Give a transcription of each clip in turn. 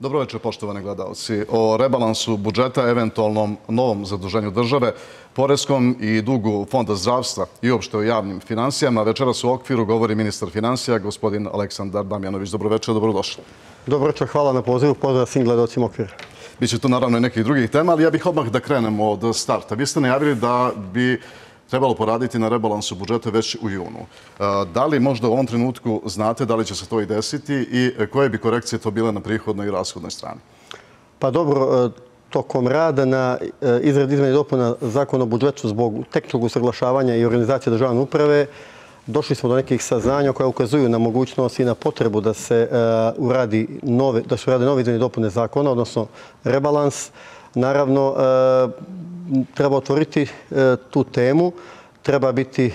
Dobro večer, poštovani gledalci. O rebalansu budžeta, eventualnom novom zaduženju države, Poreskom i dugu Fonda zdravstva i uopšte o javnim financijama. Večeras u okviru govori ministar financija, gospodin Aleksandar Damjanović. Dobro večer, dobrodošli. Dobro večer, hvala na pozivu. Pozdrav svim gledalcima okvira. Biće tu naravno i nekih drugih tema, ali ja bih odmah da krenemo od starta. Vi ste najavili da bi trebalo poraditi na rebalansu budžeta već u junu. E, da li možda u ovom trenutku znate da li će se to i desiti i koje bi korekcije to bile na prihodnoj i rashodnoj strani? Pa dobro, e, tokom rada na e, izmene i dopuna zakona o budžetu zbog tehničkog usaglašavanja i organizacije državne uprave, došli smo do nekih saznanja koje ukazuju na mogućnost i na potrebu da se e, uradi nove, da se urade nove izmeni dopune zakona, odnosno rebalans. Naravno, treba otvoriti e, tu temu, treba biti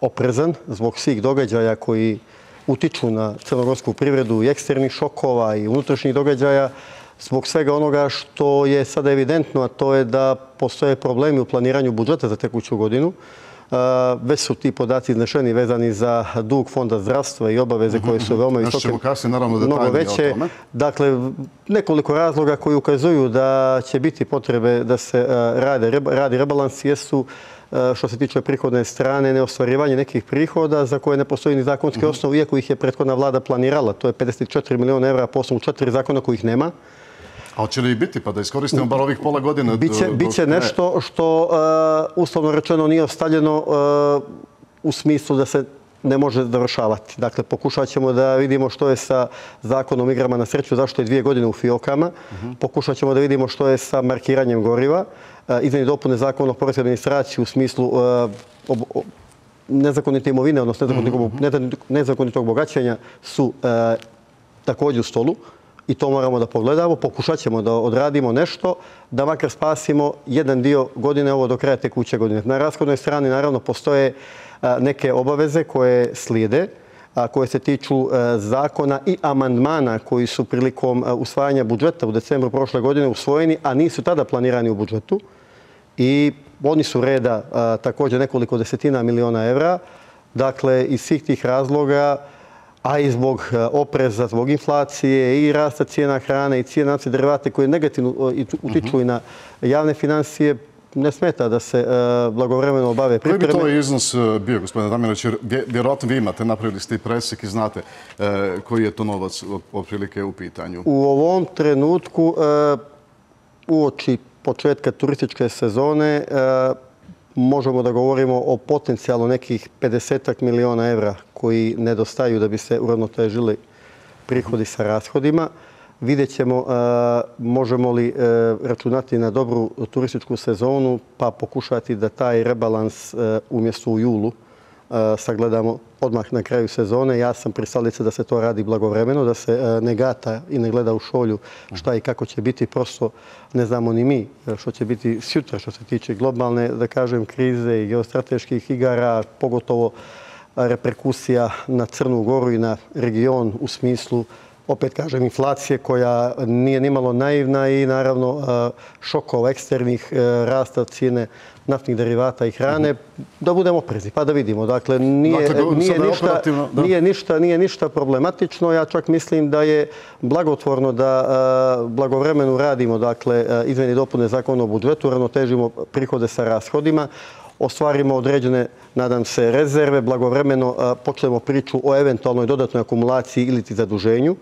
oprezan zbog svih događaja koji utiču na crnogorsku privredu i eksternih šokova i unutrašnjih događaja, zbog svega onoga što je sada evidentno, a to je da postoje problemi u planiranju budžeta za tekuću godinu. Već su ti podaci iznešeni vezani za dug fonda zdravstva i obaveze koje su veoma visoke. Nešto kasnije, naravno, detaljnije o tome. Dakle, nekoliko razloga koji ukazuju da će biti potrebe da se radi rebalans jesu što se tiče prihodne strane, neostvarivanje nekih prihoda za koje ne postoji ni zakonski mhm. osnov, iako ih je prethodna vlada planirala. To je 54 miliona evra po osnovu četiri zakona kojih nema. A hoće li biti pa da iskoristimo bar ovih pola godine? Biće, biće nešto što uh, uslovno rečeno nije ostavljeno uh, u smislu da se ne može završavati. Dakle, pokušat ćemo da vidimo što je sa zakonom igrama na sreću, zašto je dvije godine u fiokama. Uh Pokušat ćemo da vidimo što je sa markiranjem goriva. Uh, Izmeni dopune zakona o porezkoj administraciji u smislu uh, ob, ob, nezakonite imovine, odnosno nezakonitog, -huh. nezakonitog bogaćenja su također u stolu i to moramo da pogledamo. Pokušat ćemo da odradimo nešto, da makar spasimo jedan dio godine ovo do kraja tekuće godine. Na rashodnoj strani naravno postoje e, neke obaveze koje slijede, koje se tiču e, zakona i amandmana koji su prilikom e, usvajanja budžeta u decembru prošle godine usvojeni, a nisu tada planirani u budžetu. I oni su reda također nekoliko desetina miliona evra. Dakle, iz svih tih razloga a i zbog e, opreza, zbog inflacije i rasta cijena hrane i cijena nacije derivate koje negativno e, utiču i na javne financije, ne smeta da se e, blagovremeno obave pripreme. Koji bi to iznos bio, gospodine Damjanović, jer vjerojatno vi imate, napravili ste i presek i znate koji je to novac od prilike u pitanju? U ovom trenutku, u oči početka turističke sezone, možemo da govorimo o potencijalu nekih 50 miliona evra koji nedostaju da bi se uravnotežili prihodi sa rashodima. Vidjet ćemo e, možemo li e, računati na dobru turističku sezonu pa pokušati da taj rebalans e, umjesto u julu E, sagledamo odmah na kraju sezone. Ja sam pristalica da se to radi blagovremeno, da se e, ne gata i ne gleda u šolju šta i kako će biti. Prosto ne znamo ni mi e, što će biti sutra što se tiče globalne, da kažem, krize i geostrateških igara, pogotovo reperkusija na Crnu Goru i na region u smislu opet kažem, inflacije koja nije nimalo naivna i naravno šokova eksternih rasta cijene naftnih derivata i hrane, da budemo oprezni, pa da vidimo. Dakle, nije, dakle, nije, ništa, nije, ništa, nije ništa problematično. Ja čak mislim da je blagotvorno da blagovremeno radimo dakle, izmeni dopune zakona o budžetu, ravnotežimo prihode sa rashodima ostvarimo određene, nadam se, rezerve, blagovremeno počnemo priču o eventualnoj dodatnoj akumulaciji ili ti zaduženju,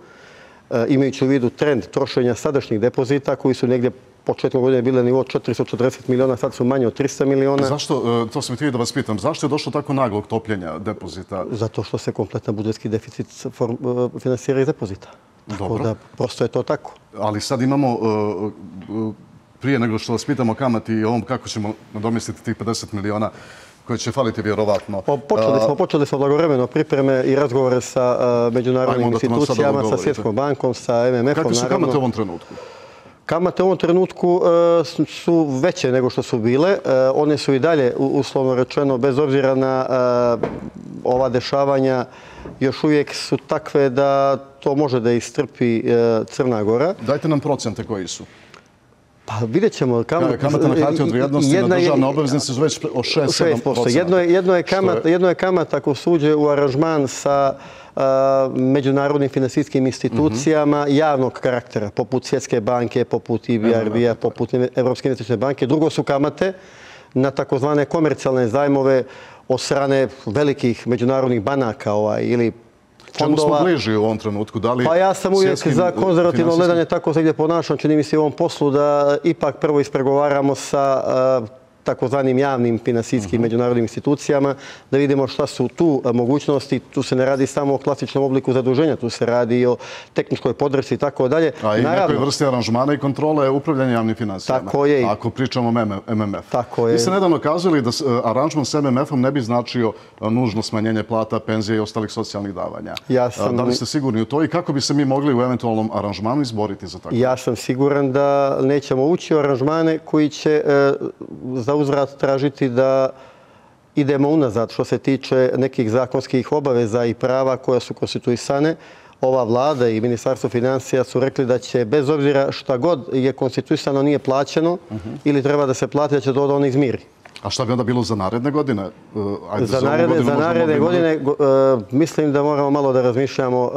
imajući u vidu trend trošenja sadašnjih depozita koji su negdje početkom godine bile nivo 440 miliona, sad su manje od 300 miliona. Zašto, e, to sam htio da vas pitam, zašto je došlo tako naglog topljenja depozita? Zato što se kompletan budžetski deficit e, finansira iz depozita. Dobro. da, prosto je to tako. Ali sad imamo, e, prije nego što vas pitamo kamati i ovom kako ćemo nadomjestiti tih 50 miliona koje će faliti vjerovatno. Počeli smo, počeli smo blagovremeno pripreme i razgovore sa međunarodnim institucijama, sa Svjetskom bankom, sa MMF-om. Kakve su kamate u ovom trenutku? Kamate u ovom trenutku e, su veće nego što su bile. E, one su i dalje, uslovno rečeno, bez obzira na e, ova dešavanja, još uvijek su takve da to može da istrpi Crna Gora. Dajte nam procente koji su. Pa vidjet ćemo. Kamata na harti od vrijednosti na državne obveznice su već o 6-7%. Jedno je, jedno, je kamat, jedno je kamat ako suđe u aranžman sa međunarodnim finansijskim institucijama javnog karaktera, poput Svjetske banke, poput IBRD-a, poput Evropske investične banke. Drugo su kamate na takozvane komercijalne zajmove od strane velikih međunarodnih banaka ovaj, ili Čemu smo bliži u ovom trenutku? Da li pa ja sam uvijek za konzervativno gledanje tako se gdje ponašam. Čini mi se u ovom poslu da ipak prvo ispregovaramo sa takozvanim javnim finansijskim mhm. međunarodnim institucijama, da vidimo šta su tu mogućnosti. Tu se ne radi samo o klasičnom obliku zaduženja, tu se radi i o tehničkoj podršci i tako dalje. A i nekoj vrsti aranžmana i kontrole upravljanja javnim finansijama. Tako je. Ako pričamo o MMF. Tako je. Vi ste nedavno kazali da aranžman s MMF-om ne bi značio nužno smanjenje plata, penzije i ostalih socijalnih davanja. Ja sam... Da li ste sigurni u to i kako bi se mi mogli u eventualnom aranžmanu izboriti za tako? Ja sam siguran da nećemo ući u aranžmane koji će e, za uzvrat tražiti da idemo unazad što se tiče nekih zakonskih obaveza i prava koja su konstituisane. Ova vlada i Ministarstvo financija su rekli da će, bez obzira šta god je konstituisano, nije plaćeno ili treba da se plati, da će to da ono izmiri. A šta bi onda bilo za naredne godine? Ajde, za, naredne, za naredne godine mislim da moramo malo da razmišljamo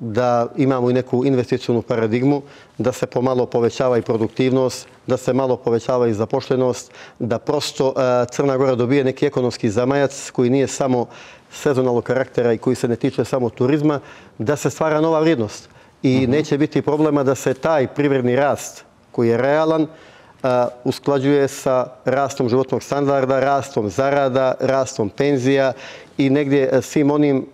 da imamo i neku investicijnu paradigmu, da se pomalo povećava i produktivnost, da se malo povećava i zapošljenost, da prosto Crna Gora dobije neki ekonomski zamajac koji nije samo sezonalnog karaktera i koji se ne tiče samo turizma, da se stvara nova vrijednost. I mhm. neće biti problema da se taj privredni rast koji je realan, usklađuje sa rastom životnog standarda, rastom zarada, rastom penzija i negdje svim onim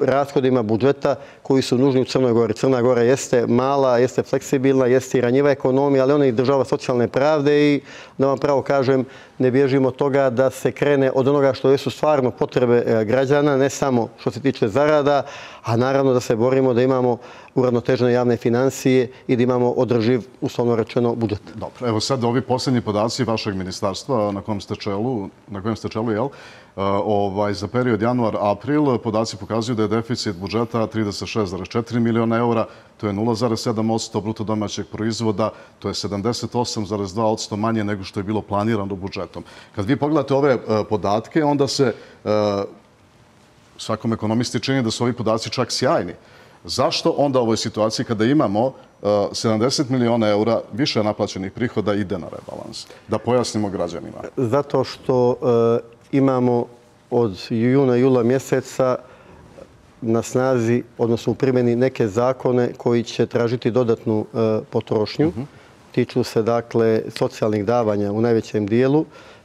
rashodima budžeta koji su nužni u Crnoj Gori. Crna Gora jeste mala, jeste fleksibilna, jeste i ranjiva ekonomija, ali ona i država socijalne pravde i da vam pravo kažem, ne bježimo od toga da se krene od onoga što jesu stvarno potrebe e, građana, ne samo što se tiče zarada, a naravno da se borimo da imamo uravnotežene javne financije i da imamo održiv, uslovno rečeno, budžet. Dobro, evo sad ovi posljednji podaci vašeg ministarstva na kojem ste čelu, na kojem ste čelu, jel? Ovaj, za period januar-april podaci pokazuju da je deficit budžeta 36,4 miliona eura, to je 0,7% bruto domaćeg proizvoda, to je 78,2% manje nego što je bilo planirano budžetom. Kad vi pogledate ove e, podatke, onda se e, svakom ekonomisti čini da su ovi podaci čak sjajni. Zašto onda u ovoj situaciji kada imamo e, 70 miliona eura više naplaćenih prihoda ide na rebalans? Da pojasnimo građanima. Zato što imamo od juna, jula mjeseca na snazi, odnosno u primjeni neke zakone koji će tražiti dodatnu e, potrošnju. Mhm. Tiču se, dakle, socijalnih davanja u najvećem dijelu,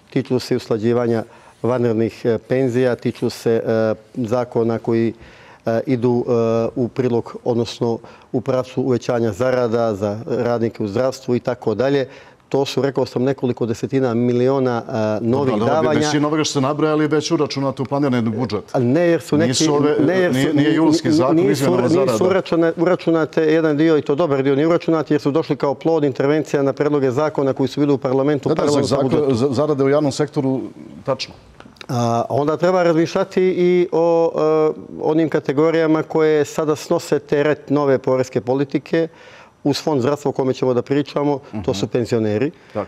tiču se usklađivanja vanrednih e, penzija, tiču se e, zakona koji idu u prilog, odnosno u pravcu uvećanja zarada za radnike u zdravstvu i tako dalje to su, rekao sam, nekoliko desetina miliona novih davanja. Većina ovoga što ste nabrajali već uračunate u planirani budžet. Ne, jer su neki... Nije julski zakon izmjenova zarada. Nisu uračunate jedan dio, i to dobar dio, nije uračunati jer su došli kao plod intervencija na predloge zakona koji su bili u parlamentu. Da, da, zarade u javnom sektoru, tačno. Onda treba razmišljati i o onim kategorijama koje sada snose teret nove porezke politike uz fond zdravstva o kome ćemo da pričamo, to su penzioneri. E,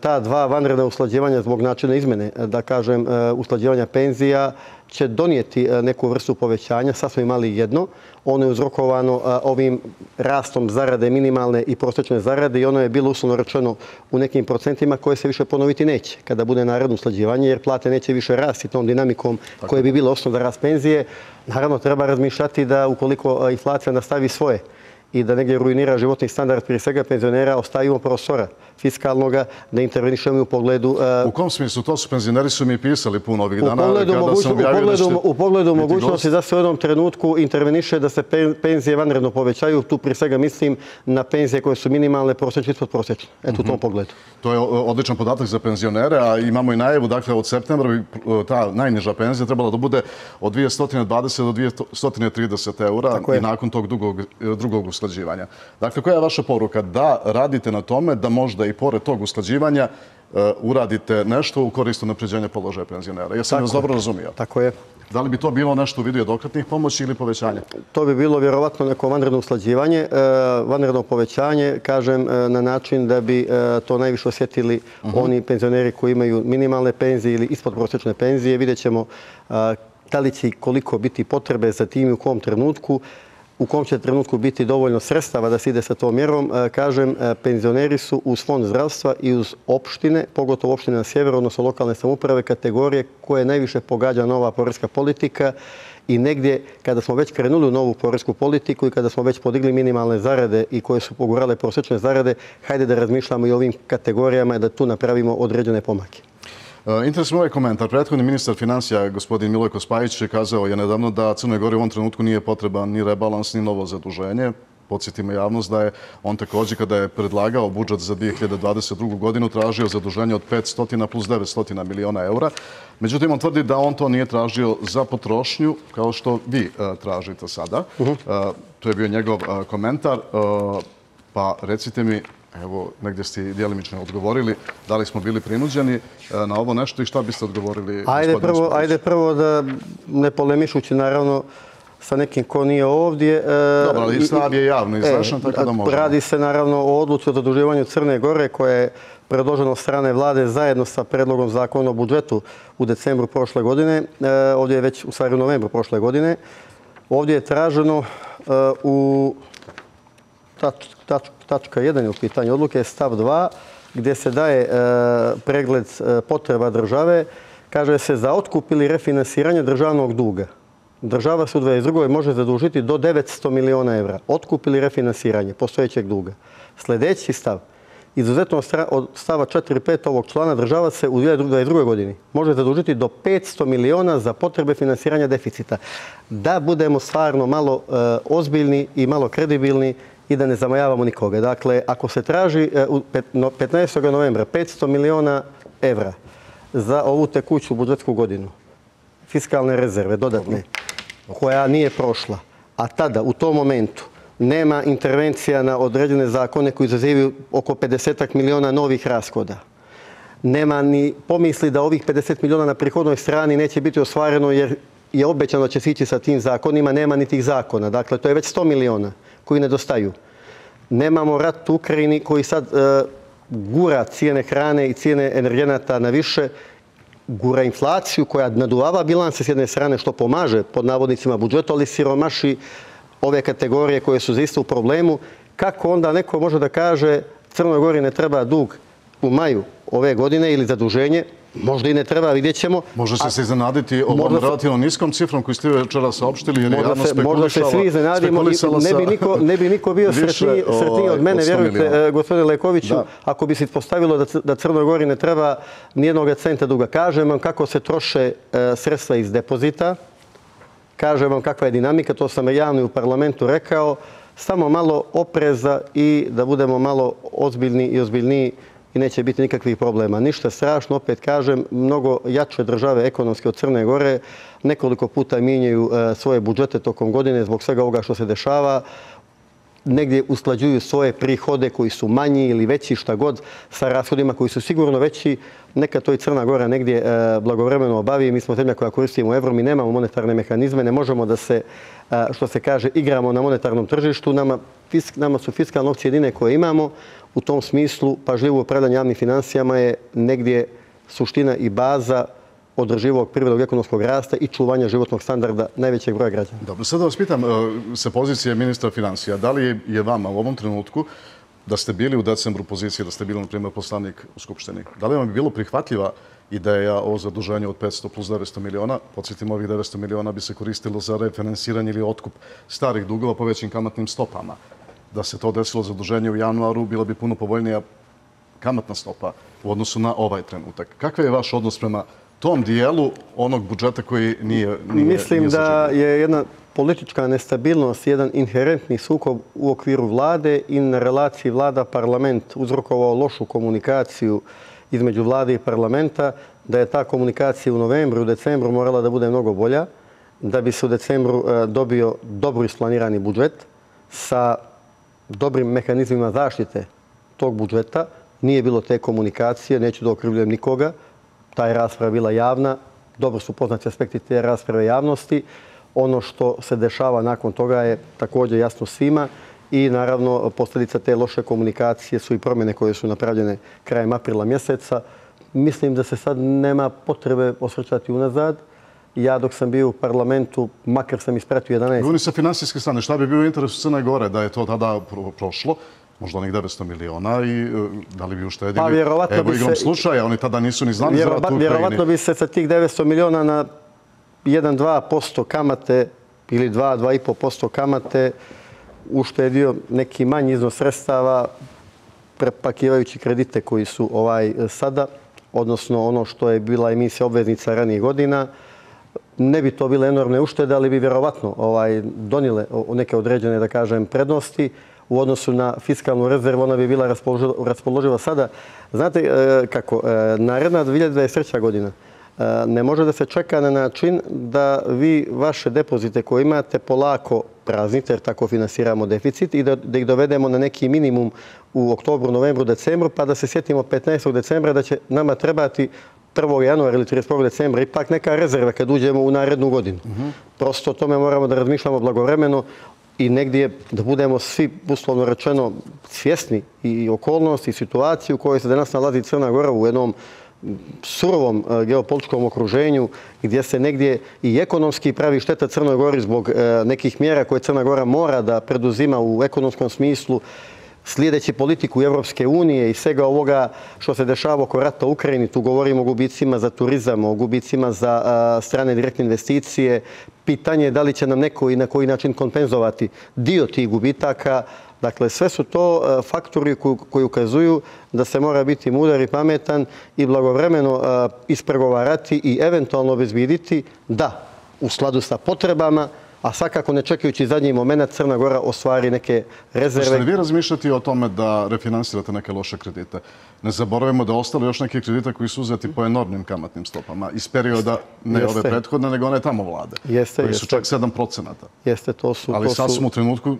ta dva vanredna usklađivanja zbog načina izmene, e, da kažem, e, usklađivanja penzija će donijeti neku vrstu povećanja. Sad smo imali jedno. Ono je uzrokovano ovim rastom zarade minimalne i prosječne zarade i ono je bilo uslovno rečeno u nekim procentima koje se više ponoviti neće kada bude naredno usklađivanje jer plate neće više rasti tom dinamikom koje bi bilo osnov za rast penzije. Naravno, treba razmišljati da ukoliko inflacija nastavi svoje i da negdje ruinira životni standard prije svega penzionera, ostavimo prostora fiskalnoga da intervenišemo u pogledu... E, u kom smislu? To su penzioneri su mi pisali puno ovih dana. U pogledu mogućnosti da se u jednom trenutku interveniše da se penzije vanredno povećaju. Tu prije svega mislim na penzije koje su minimalne, prosječne, ispod prosječne. Eto u tom mhm. pogledu. To je odličan podatak za penzionere, a imamo i najevu, dakle, od septembra bi ta najniža penzija trebala da bude od 220 do 230 eura i nakon tog drugog usklađivanja. Dakle, koja je vaša poruka? Da radite na tome da možda i pored tog usklađivanja e, uradite nešto u koristu napređenja položaja penzionera. Ja sam vas dobro razumio. Tako je. Da li bi to bilo nešto u vidu jednokratnih pomoći ili povećanja? To bi bilo vjerovatno neko vanredno usklađivanje, e, vanredno povećanje, kažem, e, na način da bi to najviše osjetili mhm. oni penzioneri koji imaju minimalne penzije ili ispod prosječne penzije. Vidjet ćemo da li će koliko biti potrebe za tim i u kom trenutku, u kom će trenutku biti dovoljno sredstava da se ide sa tom mjerom. E, kažem, e, penzioneri su uz fond zdravstva i uz opštine, pogotovo opštine na sjeveru, odnosno lokalne samuprave, kategorije koje najviše pogađa nova porezka politika i negdje kada smo već krenuli u novu porezku politiku i kada smo već podigli minimalne zarade i koje su pogurale prosječne zarade, hajde da razmišljamo i o ovim kategorijama i da tu napravimo određene pomake. E, interesuje ovaj komentar. Prethodni ministar financija, gospodin Milojko Spajić, je kazao je nedavno da Crnoj Gori u ovom trenutku nije potreban ni rebalans, ni novo zaduženje. Podsjetimo javnost da je on također kada je predlagao budžet za 2022. godinu tražio zaduženje od 500 plus 900 miliona eura. Međutim, on tvrdi da on to nije tražio za potrošnju kao što vi e, tražite sada. Uh To je bio njegov komentar. Pa recite mi, Evo, negdje ste dijelimično odgovorili. Da li smo bili prinuđeni e, na ovo nešto i šta biste odgovorili? Ajde prvo, ajde prvo da ne polemišući naravno sa nekim ko nije ovdje. E, Dobro, ali stav je javno izrašen, e, tako da možemo. Radi se naravno o odluci o zaduživanju Crne Gore koje je predloženo od strane vlade zajedno sa predlogom zakona o budžetu u decembru prošle godine. Ovdje je već u stvari u novembru prošle godine. Ovdje je traženo u tačka 1 je u pitanju odluke, stav 2, gdje se daje e, pregled e, potreba države, kaže se za otkup ili refinansiranje državnog duga. Država se u 22. može zadužiti do 900 miliona evra. Otkup ili refinansiranje postojećeg duga. Sljedeći stav. Izuzetno od stava 4.5 ovog člana država se u 2022. godini može zadužiti do 500 miliona za potrebe finansiranja deficita. Da budemo stvarno malo e, ozbiljni i malo kredibilni, i da ne zamajavamo nikoga. Dakle, ako se traži e, 15. novembra 500 miliona evra za ovu tekuću budžetsku godinu, fiskalne rezerve dodatne, koja nije prošla, a tada, u tom momentu, nema intervencija na određene zakone koji izazivaju oko 50 miliona novih raskoda. Nema ni pomisli da ovih 50 miliona na prihodnoj strani neće biti osvareno jer je obećano da će se sa tim zakonima, nema ni tih zakona. Dakle, to je već 100 miliona koji nedostaju. Nemamo rat u Ukrajini koji sad e, gura cijene hrane i cijene energenata na više, gura inflaciju koja naduvava bilanse s jedne strane što pomaže pod navodnicima budžetu, ali siromaši ove kategorije koje su zaista u problemu. Kako onda neko može da kaže Crnoj Gori ne treba dug u maju ove godine ili zaduženje, Možda i ne treba, vidjet ćemo. Može se se iznenaditi ovom relativno niskom cifrom koji ste večera saopštili, jer je javno spekulisala. Možda se svi iznenadimo ne bi niko, ne bi niko bio sretniji, sretniji od mene, vjerujte, e, gospodine Lekoviću, ako bi se postavilo da, da Crnoj Gori ne treba nijednog centa duga. Kažem vam kako se troše e, sredstva iz depozita, kažem vam kakva je dinamika, to sam javno i u parlamentu rekao, samo malo opreza i da budemo malo ozbiljni i ozbiljniji i neće biti nikakvih problema. Ništa strašno, opet kažem, mnogo jače države ekonomske od Crne Gore nekoliko puta mijenjaju e, svoje budžete tokom godine zbog svega ovoga što se dešava negdje usklađuju svoje prihode koji su manji ili veći šta god sa rashodima koji su sigurno veći. Neka to i Crna Gora negdje e, blagovremeno obavi. Mi smo zemlja koja koristimo evro, mi nemamo monetarne mehanizme, ne možemo da se, e, što se kaže, igramo na monetarnom tržištu. Nama, nama su fiskalne opcije jedine koje imamo. U tom smislu, pažljivo upravljanje javnim financijama je negdje suština i baza održivog privrednog ekonomskog rasta i čuvanja životnog standarda najvećeg broja građana. Dobro, sada vas pitam e, sa pozicije ministra financija, da li je vama u ovom trenutku da ste bili u decembru pozicije, da ste bili, na primjer, poslanik u Skupštini, da li vam bi bilo prihvatljiva ideja o zaduženju od 500 plus 900 miliona? Podsjetimo, ovih 900 miliona bi se koristilo za refinansiranje ili otkup starih dugova po većim kamatnim stopama. Da se to desilo zaduženje u januaru, bila bi puno povoljnija kamatna stopa u odnosu na ovaj trenutak. Kakav je vaš odnos prema tom dijelu onog budžeta koji nije Mislim da je jedna politička nestabilnost, jedan inherentni sukob u okviru vlade i na relaciji vlada-parlament uzrokovao lošu komunikaciju između vlade i parlamenta, da je ta komunikacija u novembru u decembru morala da bude mnogo bolja, da bi se u decembru e, dobio dobro isplanirani budžet sa dobrim mehanizmima zaštite tog budžeta. Nije bilo te komunikacije, neću da okrivljujem nikoga, ta je rasprava bila javna, dobro su poznati aspekti te rasprave javnosti. Ono što se dešava nakon toga je također jasno svima i naravno posljedica te loše komunikacije su i promjene koje su napravljene krajem aprila mjeseca. Mislim da se sad nema potrebe osvrćati unazad. Ja dok sam bio u parlamentu, makar sam ispratio 11... Oni sa finansijske strane, šta bi bio u interesu Crne Gore da je to tada prošlo? možda onih 900 miliona i e, da li bi uštedili? Pa vjerovatno Evo igrom slučaja, oni tada nisu ni znali za rat u Ukrajini. Vjerovatno bi se sa tih 900 miliona na 1-2% kamate ili 2-2,5% kamate uštedio neki manji iznos sredstava prepakivajući kredite koji su ovaj sada, odnosno ono što je bila emisija obveznica ranije godina. Ne bi to bile enormne uštede, ali bi vjerovatno ovaj, donile neke određene, da kažem, prednosti u odnosu na fiskalnu rezervu. Ona bi bila raspoloživa sada. Znate e, kako, e, naredna 2023. godina, e, ne može da se čeka na način da vi vaše depozite koje imate polako praznite, jer tako finansiramo deficit, i da, ih dovedemo na neki minimum u oktobru, novembru, decembru, pa da se sjetimo 15. decembra da će nama trebati 1. januara ili 31. decembra ipak neka rezerva kad uđemo u narednu godinu. Prosto o tome moramo da razmišljamo blagovremeno i negdje da budemo svi, uslovno rečeno, svjesni i okolnosti i situaciju u kojoj se danas nalazi Crna Gora u jednom surovom e, geopolitičkom okruženju gdje se negdje i ekonomski pravi šteta Crnoj Gori zbog e, nekih mjera koje Crna Gora mora da preduzima u ekonomskom smislu slijedeći politiku Evropske unije i svega ovoga što se dešava oko rata u Ukrajini, tu govorimo o gubicima za turizam, o gubicima za strane direktne investicije, pitanje je da li će nam neko i na koji način kompenzovati dio tih gubitaka, Dakle, sve su to faktori koji ukazuju da se mora biti mudar i pametan i blagovremeno e, ispregovarati i eventualno obezbiditi da u skladu sa potrebama, a svakako ne čekajući zadnji moment, Crna Gora ostvari neke rezerve. Možete li vi razmišljati o tome da refinansirate neke loše kredite? Ne zaboravimo da ostali još neke kredite koji su uzeti po enormnim kamatnim stopama iz perioda ne ove prethodne, nego one tamo vlade. Jeste, koji su čak 7 procenata. Jeste, to su... Ali sad smo u trenutku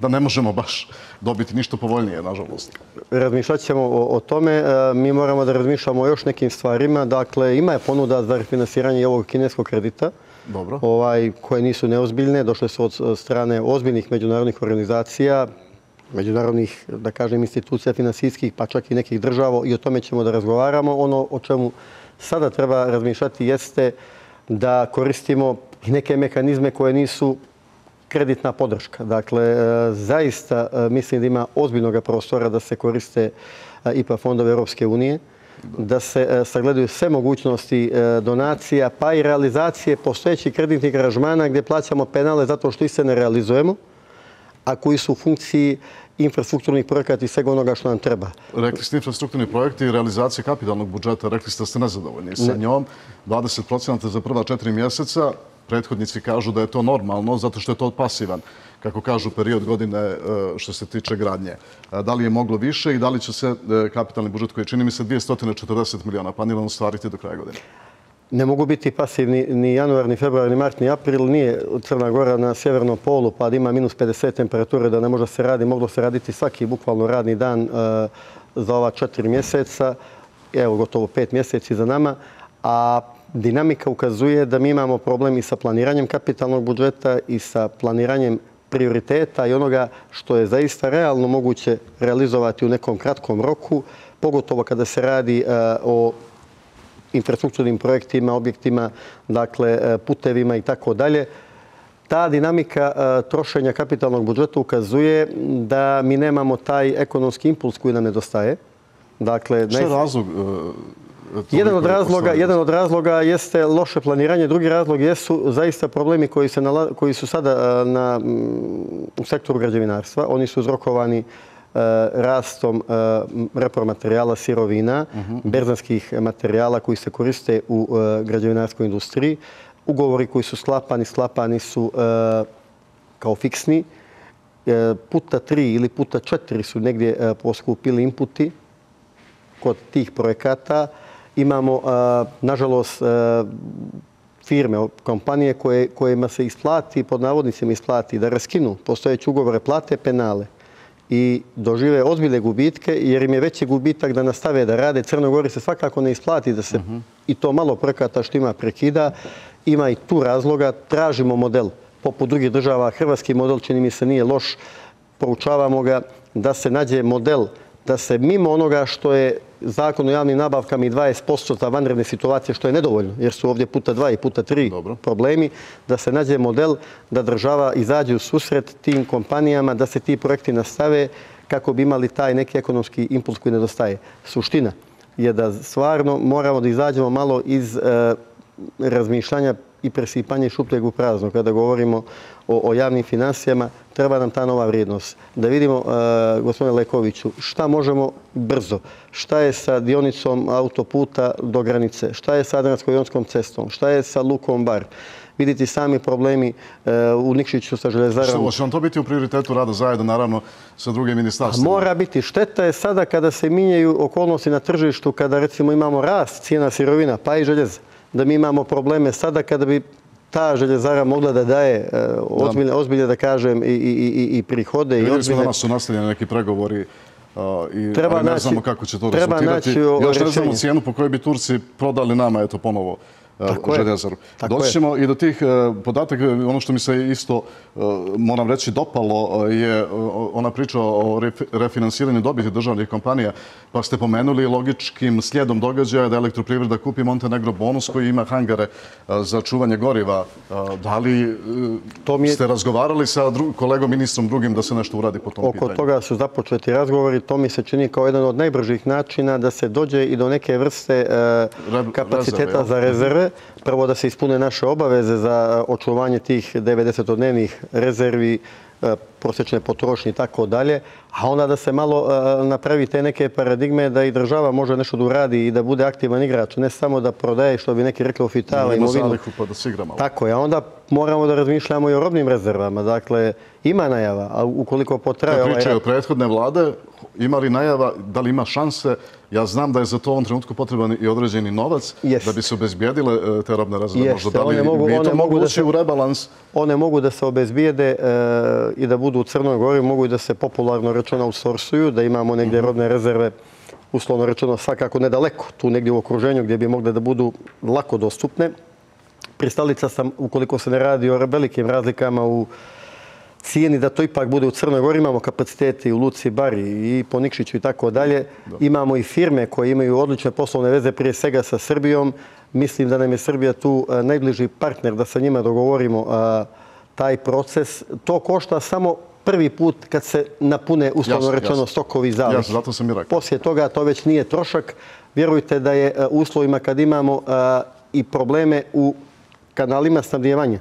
da ne možemo baš dobiti ništa povoljnije, nažalost. Razmišljat ćemo o, tome. E, mi moramo da razmišljamo o još nekim stvarima. Dakle, ima je ponuda za refinansiranje ovog kineskog kredita. Dobro. Ovaj, koje nisu neozbiljne. Došle su od strane ozbiljnih međunarodnih organizacija, međunarodnih, da kažem, institucija finansijskih, pa čak i nekih država. I o tome ćemo da razgovaramo. Ono o čemu sada treba razmišljati jeste da koristimo i neke mehanizme koje nisu kreditna podrška. Dakle, e, zaista e, mislim da ima ozbiljnog prostora da se koriste e, IPA fondove Europske unije, da se sagledaju sve mogućnosti donacija, pa i realizacije postojećih kreditnih gražmana gdje plaćamo penale zato što ih se ne realizujemo, a koji su u funkciji infrastrukturnih projekata i svega onoga što nam treba. Rekli ste infrastrukturni projekti i realizacije kapitalnog budžeta, rekli ste da ste nezadovoljni sa njom. 20% za prva četiri mjeseca, prethodnici kažu da je to normalno zato što je to pasivan, kako kažu, period godine e, što se tiče gradnje. E, da li je moglo više i da li će se e, kapitalni budžet koji čini mi se 240 miliona planirano stvariti do kraja godine? Ne mogu biti pasivni ni januar, ni februar, ni mart, ni april. Nije Crna Gora na sjevernom polu pa ima minus 50 temperature da ne može se radi. Moglo se raditi svaki bukvalno radni dan za ova četiri mjeseca. Evo, gotovo pet mjeseci za nama. A dinamika ukazuje da mi imamo problem i sa planiranjem kapitalnog budžeta i sa planiranjem prioriteta i onoga što je zaista realno moguće realizovati u nekom kratkom roku, pogotovo kada se radi e, o infrastrukturnim projektima, objektima, dakle e, putevima i tako dalje. Ta dinamika e, trošenja kapitalnog budžeta ukazuje da mi nemamo taj ekonomski impuls koji nam nedostaje. Dakle, Što je razlog Jedan od, razloga, jedan od razloga jeste loše planiranje, drugi razlog jesu zaista problemi koji, se nala, koji su sada na, u sektoru građevinarstva. Oni su uzrokovani rastom repromaterijala sirovina, berzanskih materijala koji se koriste u građevinarskoj industriji. Ugovori koji su sklapani, sklapani su kao fiksni. Puta tri ili puta četiri su negdje poskupili inputi kod tih projekata imamo, nažalost, firme, kompanije kojima se isplati, pod navodnicima isplati, da raskinu postojeći ugovore, plate penale i dožive ozbiljne gubitke, jer im je veći gubitak da nastave da rade. Crnogori se svakako ne isplati da se i to malo projekata što ima prekida. Ima i tu razloga. Tražimo model poput drugih država. Hrvatski model, čini mi se, nije loš. Poručavamo ga da se nađe model da se mimo onoga što je zakon o javnim nabavkama i 20% za vanredne situacije, što je nedovoljno, jer su ovdje puta dva i puta tri problemi, da se nađe model da država izađe u susret tim kompanijama, da se ti projekti nastave kako bi imali taj neki ekonomski impuls koji nedostaje. Suština je da stvarno moramo da izađemo malo iz e, razmišljanja i presipanje šupljeg u prazno. Kada govorimo o, javnim finansijama, treba nam ta nova vrijednost. Da vidimo, uh, gospodine Lekoviću, šta možemo brzo, šta je sa dionicom autoputa do granice, šta je sa Adransko-Jonskom cestom, šta je sa Lukom Bar. Vidite sami problemi uh, u Nikšiću sa željezarom. Što će vam to biti u prioritetu rada zajedno, naravno, sa drugim ministarstvima? Mora biti. Šteta je sada kada se minjaju okolnosti na tržištu, kada recimo imamo rast cijena sirovina, pa i željeza da mi imamo probleme sada kada bi ta željezara mogla da daje e, ozbiljne, da kažem, i prihode. Vidjeli smo danas su nastavljeni neki pregovori i ne znamo kako će to rezultirati. Još ne znamo cijenu po kojoj bi Turci prodali nama, eto, ponovo željezaru. Doći ćemo i do tih e, podataka. Ono što mi se isto, e, moram reći, dopalo je ona priča o refinansiranju dobiti državnih kompanija. Pa ste pomenuli logičkim slijedom događaja da elektroprivreda kupi Montenegro bonus koji ima hangare e, za čuvanje goriva. Da li ste razgovarali sa kolegom ministrom drugim da se nešto uradi po tom pitanju? Oko toga su započeti razgovori. To mi se čini kao jedan od najbržih načina da se dođe i do neke vrste kapaciteta za rezerve prvo da se ispune naše obaveze za eh, očuvanje tih 90-odnevnih rezervi, eh, prosječne potrošnje i tako dalje, a onda da se malo e, napravi te neke paradigme da i država može nešto da uradi i da bude aktivan igrač, ne samo da prodaje, što bi neki rekli, ofitala imovinu. Ima zalihu pa da se igra malo. Tako je, a onda moramo da razmišljamo i o robnim rezervama. Dakle, ima najava, a ukoliko potraje... Ovaj... Pričaju prethodne vlade, ima li najava, da li ima šanse? Ja znam da je za to u ovom trenutku potreban i određeni novac da bi se obezbijedile e, te robne rezerve. Možda da li mogu, mi to mogu ući u rebalans? One mogu da se obezbijede e, i da budu u Crnoj Gori, mogu i da se popularno rečeno outsourcuju, da imamo negdje mhm. robne rezerve uslovno rečeno svakako nedaleko, tu negdje u okruženju gdje bi mogle da budu lako dostupne. Pristalica sam, ukoliko se ne radi o velikim razlikama u cijeni da to ipak bude u Crnoj Gori. Imamo kapacitete i u Luci Bari i po Nikšiću i tako dalje. Imamo i firme koje imaju odlične poslovne veze prije svega sa Srbijom. Mislim da nam je Srbija tu e, najbliži partner da sa njima dogovorimo e, taj proces. To košta samo prvi put kad se napune uslovno rečeno stokovi zalih. Jasno, zato sam i rekao. Poslije toga to već nije trošak. Vjerujte da je e, uslovima kad imamo i probleme u kanalima snabdjevanja,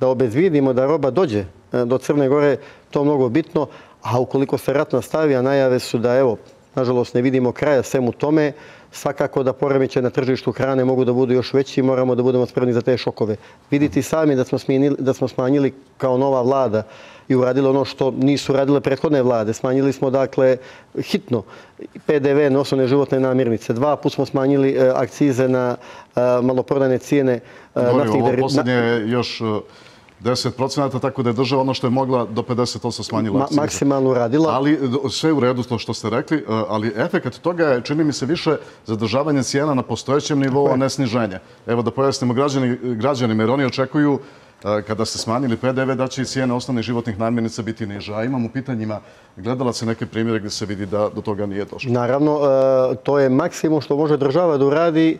da obezvidimo da roba dođe E, do Crne Gore, to mnogo bitno. A ukoliko se rat nastavi, a najave su da, evo, nažalost, ne vidimo kraja svemu tome, svakako da poremeće na tržištu hrane mogu da budu još veći i moramo da budemo spremni za te šokove. Vidite sami da smo, smanjili, da smo smanjili kao nova vlada i uradili ono što nisu radile prethodne vlade. Smanjili smo, dakle, hitno PDV na osnovne životne namirnice. Dva put smo smanjili e, akcize na e, maloprodane cijene naftnih derivata. Ovo posljednje još 10%, tako da je država ono što je mogla do 58 smanjila. Maksimalno radila. Ali sve u redu to što ste rekli, e, ali efekt toga je, čini mi se, više zadržavanje cijena na postojećem nivou, a ne sniženje. Evo da pojasnimo građanima, jer oni očekuju e, kada ste smanjili PDV, da će i cijene osnovnih životnih namirnica biti niže. A imamo u pitanjima gledalaca neke primjere gdje se vidi da do toga nije došlo. Naravno, e, to je maksimum što može država da uradi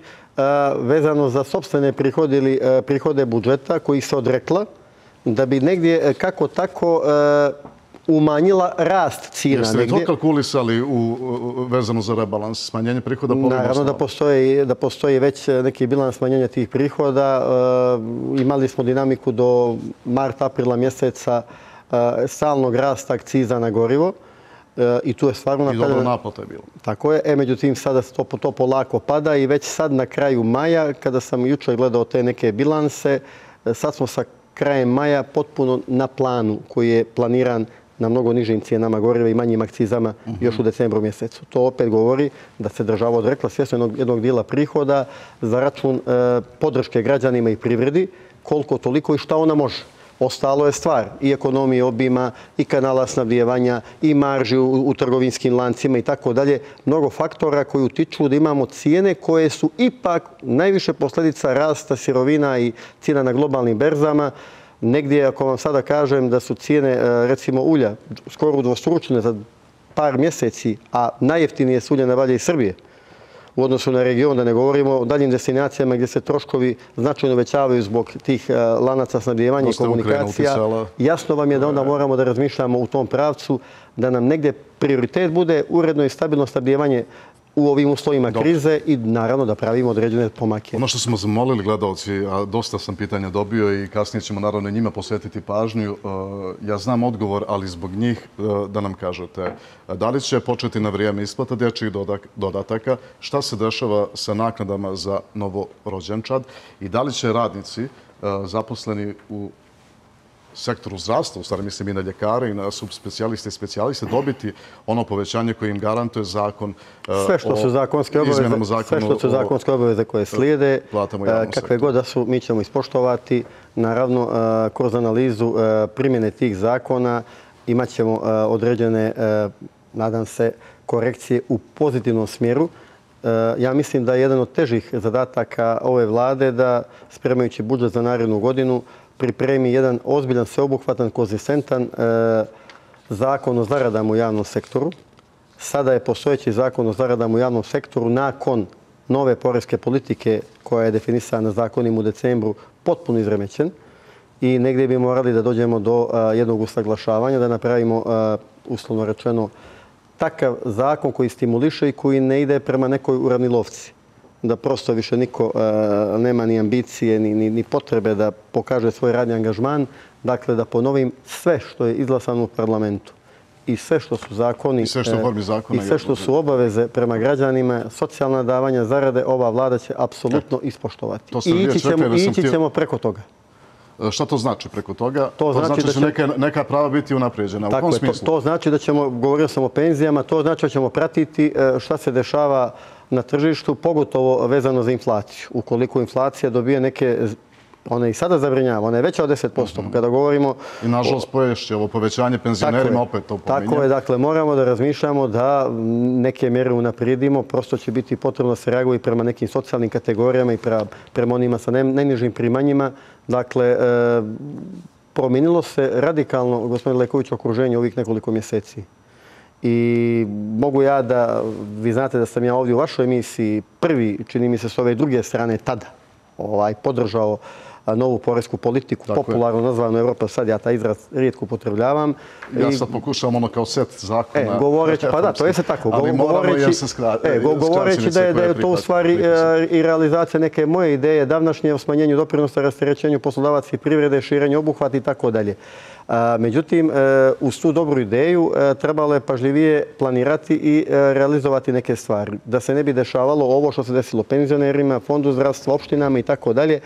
vezano za sobstvene prihode budžeta koji se odrekla da bi negdje e, kako tako e, umanjila rast cijena. Jeste li to kalkulisali vezano za rebalans, smanjenje prihoda Naravno da postoji, da postoji već neki bilans smanjenja tih prihoda. E, imali smo dinamiku do marta, aprila mjeseca stalnog rasta akciza na gorivo. I tu je stvarno I dobro naplata je bilo. Tako je. E, međutim, sada to, to polako pada i već sad na kraju maja, kada sam jučer gledao te neke bilanse, sad smo sa krajem maja potpuno na planu koji je planiran na mnogo nižim cijenama goriva i manjim akcizama još u decembru mjesecu. To opet govori da se država odrekla svjesno jednog dijela prihoda za račun e, podrške građanima i privredi, koliko toliko i šta ona može. Ostalo je stvar i ekonomije obima, i kanala snabdijevanja, i marži u, trgovinskim lancima i tako dalje. Mnogo faktora koji utiču da imamo cijene koje su ipak najviše posljedica rasta sirovina i cijena na globalnim berzama. Negdje, ako vam sada kažem da su cijene, e, recimo, ulja skoro udvostručene za par mjeseci, a najjeftinije su ulje na valje iz Srbije, u odnosu na region, da ne govorimo o daljim destinacijama gdje se troškovi značajno većavaju zbog tih e, lanaca snabdjevanja i komunikacija. Jasno vam je da onda moramo da razmišljamo u tom pravcu, da nam negdje prioritet bude uredno i stabilno snabdjevanje u ovim uslovima krize i naravno da pravimo određene pomake. Ono što smo zamolili gledalci, a dosta sam pitanja dobio i kasnije ćemo naravno njima posvetiti pažnju, e, ja znam odgovor, ali zbog njih e, da nam kažete. Da li će početi na vrijeme isplata dječjih dodataka, šta se dešava sa naknadama za novorođenčad? I da li će radnici e, zaposleni u sektoru zdravstva, u stvari mislim i na ljekare i na subspecijaliste i specijaliste, dobiti ono povećanje koje im garantuje zakon uh, sve što su zakonske obaveze, sve što su zakonske obaveze koje slijede, uh, kakve god da su, mi ćemo ispoštovati. Naravno, kroz analizu primjene tih zakona imat ćemo određene, nadam se, korekcije u pozitivnom smjeru. Ja mislim da je jedan od težih zadataka ove vlade da, spremajući budžet za narednu godinu, pripremi jedan ozbiljan, sveobuhvatan, konzistentan e, zakon o zaradama u javnom sektoru. Sada je postojeći zakon o zaradama u javnom sektoru nakon nove porezke politike koja je definisana zakonim u decembru potpuno izremećen i negdje bi morali da dođemo do e, jednog usaglašavanja, da napravimo, e, uslovno rečeno, takav zakon koji stimuliše i koji ne ide prema nekoj uravnilovci da prosto više niko e, nema ni ambicije ni, ni, potrebe da pokaže svoj radni angažman. Dakle, da ponovim sve što je izglasano u parlamentu i sve što su zakoni i sve što, e, zakona, i sve što su obaveze prema građanima, socijalna davanja, zarade, ova vlada će apsolutno ispoštovati. I ići ćemo, ići ćemo preko toga. E, šta to znači preko toga? To, znači, znači da će neka, neka prava biti unapređena. Tako u kom smislu? To, to znači da ćemo, govorio sam o penzijama, to znači da ćemo pratiti šta se dešava na tržištu, pogotovo vezano za inflaciju. Ukoliko inflacija dobije neke ona i sada zabrinjava, ona je veća od 10%. Mhm. Kada govorimo... I nažalost poješće ovo povećanje penzionerima opet to pominje. Tako je, dakle, moramo da razmišljamo da neke mjere unaprijedimo, prosto će biti potrebno da se reaguje prema nekim socijalnim kategorijama i prema onima sa najnižim primanjima. Dakle, e, promijenilo se radikalno, gospodin Leković, okruženje ovih nekoliko mjeseci. I mogu ja da, vi znate da sam ja ovdje u vašoj emisiji prvi, čini mi se s ove druge strane, tada ovaj, podržao novu porezku politiku, popularno nazvanu Evropa, sad ja taj izraz rijetko upotrebljavam. Ja sad pokušavam ono kao set zakona. E, govoreći, pa da, to je se tako. Ali moramo jer se skratiti. E, govoreći da je, da je to u stvari e, i realizacija neke moje ideje, davnašnje o smanjenju doprinosa, rasterećenju poslodavaca i privrede, širenju obuhvata i tako dalje. Međutim, e, uz tu dobru ideju e, trebalo je pažljivije planirati i e, realizovati neke stvari. Da se ne bi dešavalo ovo što se desilo penzionerima, fondu zdravstva, opštinama i tako dalje,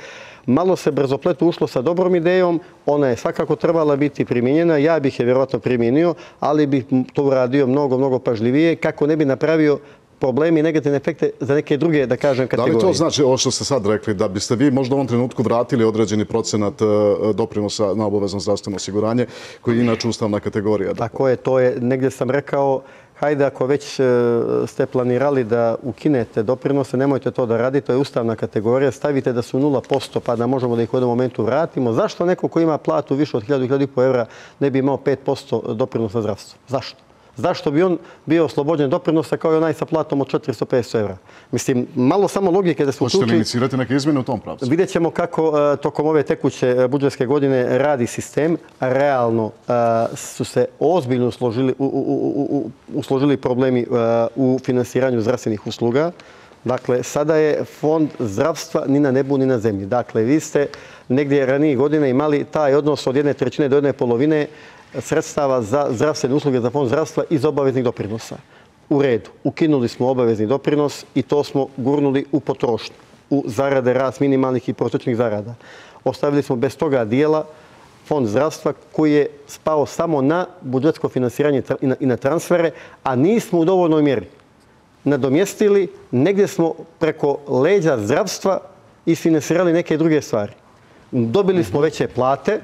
malo se brzopleto ušlo sa dobrom idejom, ona je svakako trebala biti primjenjena, ja bih je vjerovatno primjenio, ali bih to uradio mnogo, mnogo pažljivije kako ne bi napravio problemi i negativne efekte za neke druge, da kažem, kategorije. Da li to znači, ovo što ste sad rekli, da biste vi možda u ovom trenutku vratili određeni procenat e, doprinosa na obavezno zdravstveno osiguranje, koji je inače ustavna kategorija? Tako je, to je, negdje sam rekao, hajde ako već e, ste planirali da ukinete doprinose, nemojte to da radite, to je ustavna kategorija, stavite da su 0% pa da možemo da ih u jednom momentu vratimo. Zašto neko ko ima platu više od 1000-1500 evra ne bi imao 5% doprinosa zdravstva? Zašto? Zašto bi on bio oslobođen doprinosa kao i onaj sa platom od 450 evra? Mislim, malo samo logike da se uključi... Hoćete li inicirati neke izmjene u tom pravcu? Vidjet ćemo kako e, tokom ove tekuće e, budžetske godine radi sistem. Realno e, su se ozbiljno usložili, usložili problemi u finansiranju zdravstvenih usluga. Dakle, sada je fond zdravstva ni na nebu, ni na zemlji. Dakle, vi ste negdje ranije godine imali taj odnos od jedne trećine do jedne polovine sredstava za zdravstvene usluge za fond zdravstva iz obaveznih doprinosa. U redu, ukinuli smo obavezni doprinos i to smo gurnuli u potrošnju, u zarade rast minimalnih i prosječnih zarada. Ostavili smo bez toga dijela fond zdravstva koji je spao samo na budžetsko finansiranje i na transfere, a nismo u dovoljnoj mjeri nadomjestili, negdje smo preko leđa zdravstva isfinansirali neke druge stvari. Dobili smo veće plate,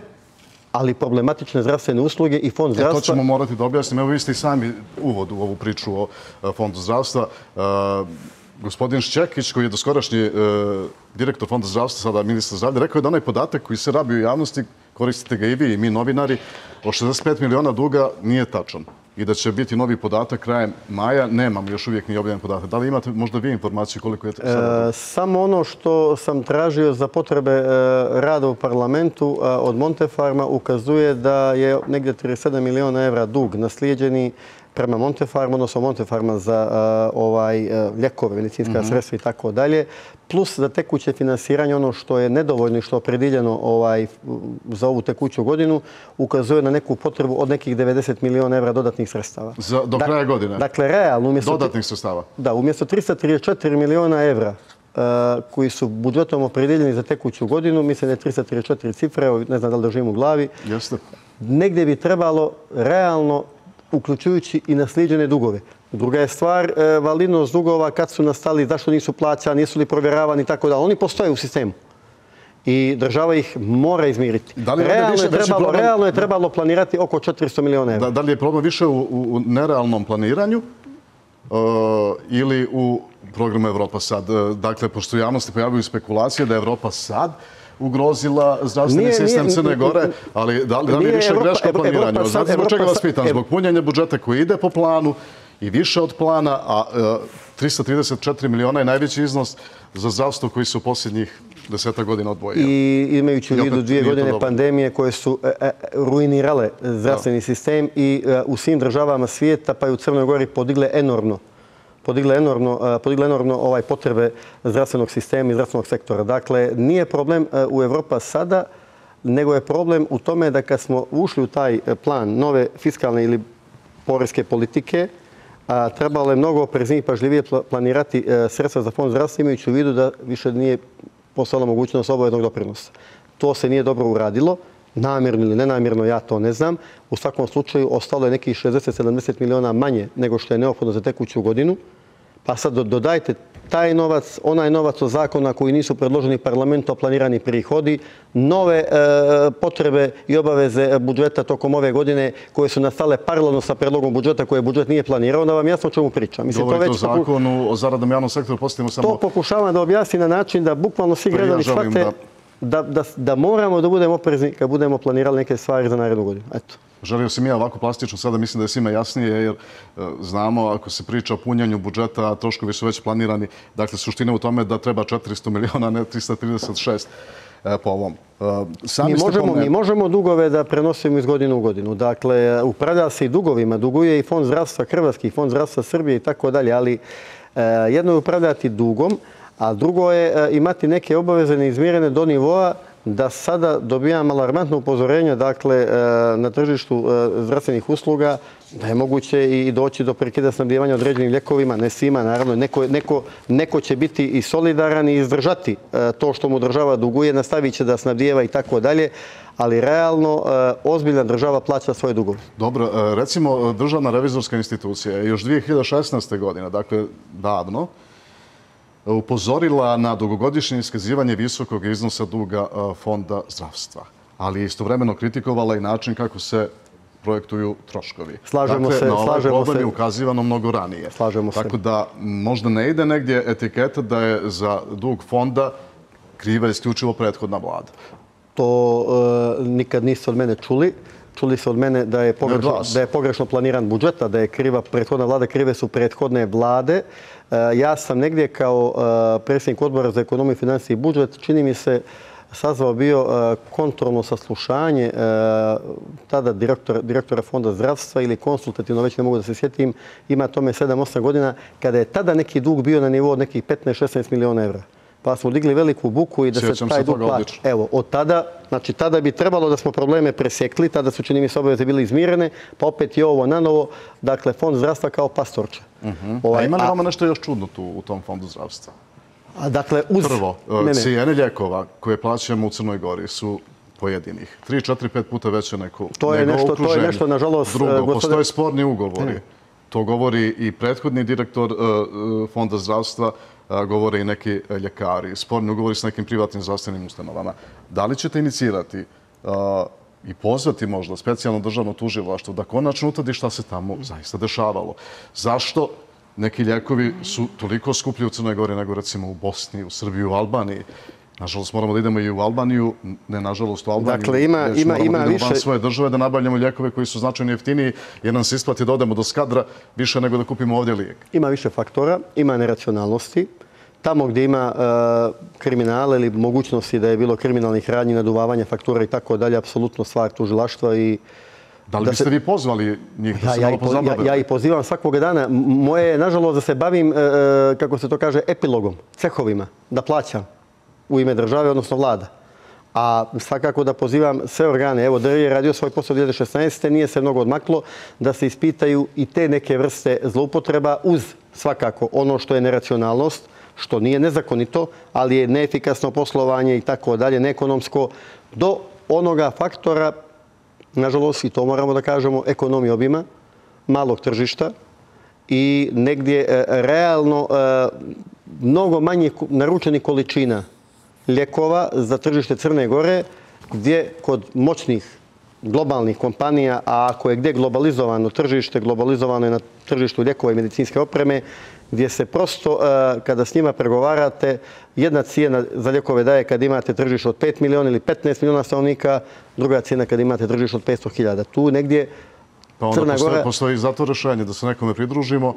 ali problematične zdravstvene usluge i fond zdravstva... E, to ćemo morati da objasnimo. Evo vi ste i sami uvod u ovu priču o e, fondu zdravstva. E, gospodin Šćekić, koji je doskorašnji e, direktor fonda zdravstva, sada ministar zdravlja, rekao je da onaj podatak koji se rabi u javnosti, koristite ga i vi i mi novinari, o 65 miliona duga nije tačan. I da će biti novi podatak krajem maja. Nemam još uvijek ni objavljen podatak. Da li imate možda vi informaciju koliko je to sada? E, samo ono što sam tražio za potrebe e, rada u parlamentu e, od Montefarma ukazuje da je negdje 37 miliona evra dug naslijeđeni prema Montefarma, odnosno Montefarma za ovaj ljekove, medicinska mhm. sredstva i tako dalje, plus za tekuće finansiranje, ono što je nedovoljno i što je prediljeno ovaj, za ovu tekuću godinu, ukazuje na neku potrebu od nekih 90 miliona evra dodatnih sredstava. do kraja godine? Dakle, realno, umjesto... Dodatnih sredstava? Da, umjesto 334 miliona evra koji su budžetom opredeljeni za tekuću godinu, mislim da je 334 cifre, ne znam da li držim u glavi. Jeste. Negdje bi trebalo realno uključujući i naslijeđene dugove. Druga je stvar, e, validnost dugova kad su nastali, zašto nisu plaćani, nisu li provjeravani i tako da. Oni postoje u sistemu i država ih mora izmiriti. realno, je trebalo, realno je trebalo planirati oko 400 miliona evra. Da, li je problem više u, u nerealnom planiranju uh, ili u programu Evropa sad? E, dakle, pošto u javnosti pojavljaju spekulacije da je Evropa sad ugrozila zdravstveni sistem Crne Gore, ali da li, da li je više greška planiranja? Znate zbog čega vas pitam? Zbog punjenja budžeta koji ide po planu i više od plana, a 334 e, miliona je najveći iznos za zdravstvo koji su posljednjih deseta godina odvojili. I imajući u vidu dvije godine pandemije koje su e, e, ruinirale zdravstveni sistem i u svim državama svijeta, pa i u Crnoj Gori podigle enormno podigle enormno, e, podigle enormno ovaj potrebe zdravstvenog sistema i zdravstvenog sektora. Dakle, nije problem e, u Evropa sada, nego je problem u tome da kad smo ušli u taj e, plan nove fiskalne ili porezke politike, a trebalo je mnogo opreznije i pažljivije planirati sredstva za fond zdravstva imajući u vidu da više nije postala mogućnost obaveznog doprinosa. To se nije dobro uradilo, namjerno ili nenamjerno, ja to ne znam. U svakom slučaju ostalo je nekih 60-70 miliona manje nego što je neophodno za tekuću godinu. Pa sad dodajte taj novac, onaj novac od zakona koji nisu predloženi parlamentu, planirani prihodi, nove e, potrebe i obaveze budžeta tokom ove godine koje su nastale paralelno sa predlogom budžeta koje budžet nije planirao, da vam jasno o čemu pričam. Mislim, Govorite to već o zakonu o zaradnom javnom sektoru, postavimo samo... To pokušavam da objasnim na način da bukvalno svi gledali shvate da, da, da moramo da budemo oprezni kad budemo planirali neke stvari za narednu godinu. Eto. Želio sam ja ovako plastično, sada mislim da je svima jasnije, jer e, znamo ako se priča o punjanju budžeta, troškovi su već planirani. Dakle, suština u tome da treba 400 miliona, ne 336 e, po ovom. E, sami mi, možemo, mi možemo dugove da prenosimo iz godinu u godinu. Dakle, upravlja se i dugovima. Duguje i Fond zdravstva Hrvatski, Fond zdravstva Srbije i tako dalje. Ali jedno je upravljati dugom, a drugo je e, imati neke obaveze neizmirene do nivoa da sada dobijam alarmantno upozorenje dakle, e, na tržištu e, zdravstvenih usluga da je moguće i doći do prekida snabdjevanja određenim ljekovima, ne svima, naravno, neko, neko, neko će biti i solidaran i izdržati to što mu država duguje, nastavit će da snabdjeva i tako dalje, ali realno ozbiljna država plaća svoje dugove. Dobro, recimo državna revizorska institucija je još 2016. godine, dakle davno, upozorila na dugogodišnje iskazivanje visokog iznosa duga fonda zdravstva, ali istovremeno kritikovala i način kako se projektuju troškovi. Slažemo dakle, se. Na ovaj problem je ukazivano mnogo ranije. Slažemo se. Tako da možda ne ide negdje etiketa da je za dug fonda kriva isključivo prethodna vlada. To e, nikad niste od mene čuli. Čuli se od mene da je, pogrešno, da je pogrešno planiran budžeta, da je kriva prethodna vlada, krive su prethodne vlade. E, Eh, ja sam negdje kao eh, predsjednik odbora za ekonomiju, financije i budžet, čini mi se, sazvao bio eh, kontrolno saslušanje tada direktora, direktora fonda zdravstva ili konsultativno, već ne mogu da se sjetim, ima tome 7-8 godina, kada je tada neki dug bio na nivou od nekih 15-16 miliona evra pa smo digli veliku buku i da se taj dug plaća. Evo, od tada, znači tada bi trebalo da smo probleme presekli, tada su čini mi se obaveze bili izmirene, pa opet je ovo na novo, dakle, fond zdravstva kao pastorče. Uh ovaj, a ima li vama nešto još čudno tu u tom fondu zdravstva? A, dakle, uz... Prvo, ne, cijene ljekova koje plaćamo u Crnoj Gori su pojedinih. 3, 4, 5 puta veće neko, to je nešto, To je nešto, nažalost... Drugo, gospodin... postoje sporni ugovori. To govori i prethodni direktor uh, Fonda zdravstva, govore i neki e, ljekari, sporni ugovori s nekim privatnim zdravstvenim ustanovama. Da li ćete inicirati i pozvati možda specijalno državno tužilaštvo da konačno utadi šta se tamo zaista dešavalo? Zašto neki ljekovi su toliko skuplji u Crnoj Gori nego recimo u Bosni, u Srbiji, u Albaniji? Nažalost, moramo da idemo i u Albaniju, ne nažalost u Albaniju. Dakle, ima, već ima, moramo ima da idemo više... van svoje države da nabavljamo ljekove koji su značajno jeftiniji, jer nam se isplati da odemo do skadra više nego da kupimo ovdje lijek. Ima više faktora, ima neracionalnosti. Tamo gdje ima uh, kriminala ili mogućnosti da je bilo kriminalnih radnji, naduvavanja faktura i tako dalje, apsolutno stvar tužilaštva i Da li biste se... vi pozvali njih da ja, se ja, malo pozabave? ja, ja i pozivam svakog dana. Moje je, nažalost, da se bavim, uh, kako se to kaže, epilogom, cehovima, da plaćam u ime države, odnosno vlada. A svakako da pozivam sve organe, evo DRI je radio svoj posao 2016. nije se mnogo odmaklo, da se ispitaju i te neke vrste zloupotreba uz svakako ono što je neracionalnost, što nije nezakonito, ali je neefikasno poslovanje i tako dalje, neekonomsko, do onoga faktora, nažalost i to moramo da kažemo, ekonomije obima, malog tržišta i negdje e, realno e, mnogo manje naručenih količina ljekova za tržište Crne Gore, gdje kod moćnih globalnih kompanija, a ako je gdje globalizovano tržište, globalizovano je na tržištu ljekova i medicinske opreme, gdje se prosto, e, kada s njima pregovarate, jedna cijena za ljekove daje kad imate tržište od 5 miliona ili 15 miliona stanovnika, druga cijena kad imate tržište od 500.000. Tu negdje Pa onda postoji, postoji zato rešenje da se nekome pridružimo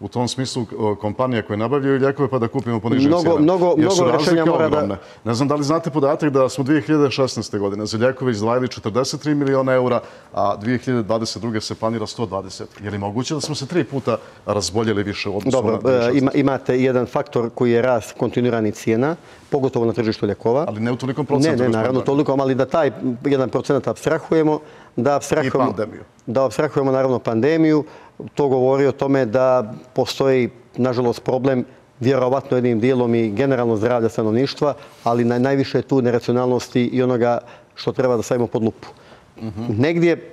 u tom smislu kompanije koje nabavljaju ljekove pa da kupimo po nižim mnogo, cijenama. Mnogo, mnogo rešenja mora da... Ne znam da li znate podatak da smo 2016. godine za ljekove izdvajali 43 miliona eura, a 2022. se planira 120. Je li moguće da smo se tri puta razboljeli više u odnosu Dobro, na Dobro, e, ima, imate jedan faktor koji je rast kontinuirani cijena, pogotovo na tržištu ljekova. Ali ne u tolikom procentu. Ne, ne, naravno toliko, ali da taj jedan procent abstrahujemo, da abstrahujemo, I pandemiju. Da abstrahujemo naravno pandemiju, to govori o tome da postoji, nažalost, problem vjerovatno jednim dijelom i generalno zdravlja stanovništva, ali najviše je tu neracionalnosti i onoga što treba da stavimo pod lupu. Negdje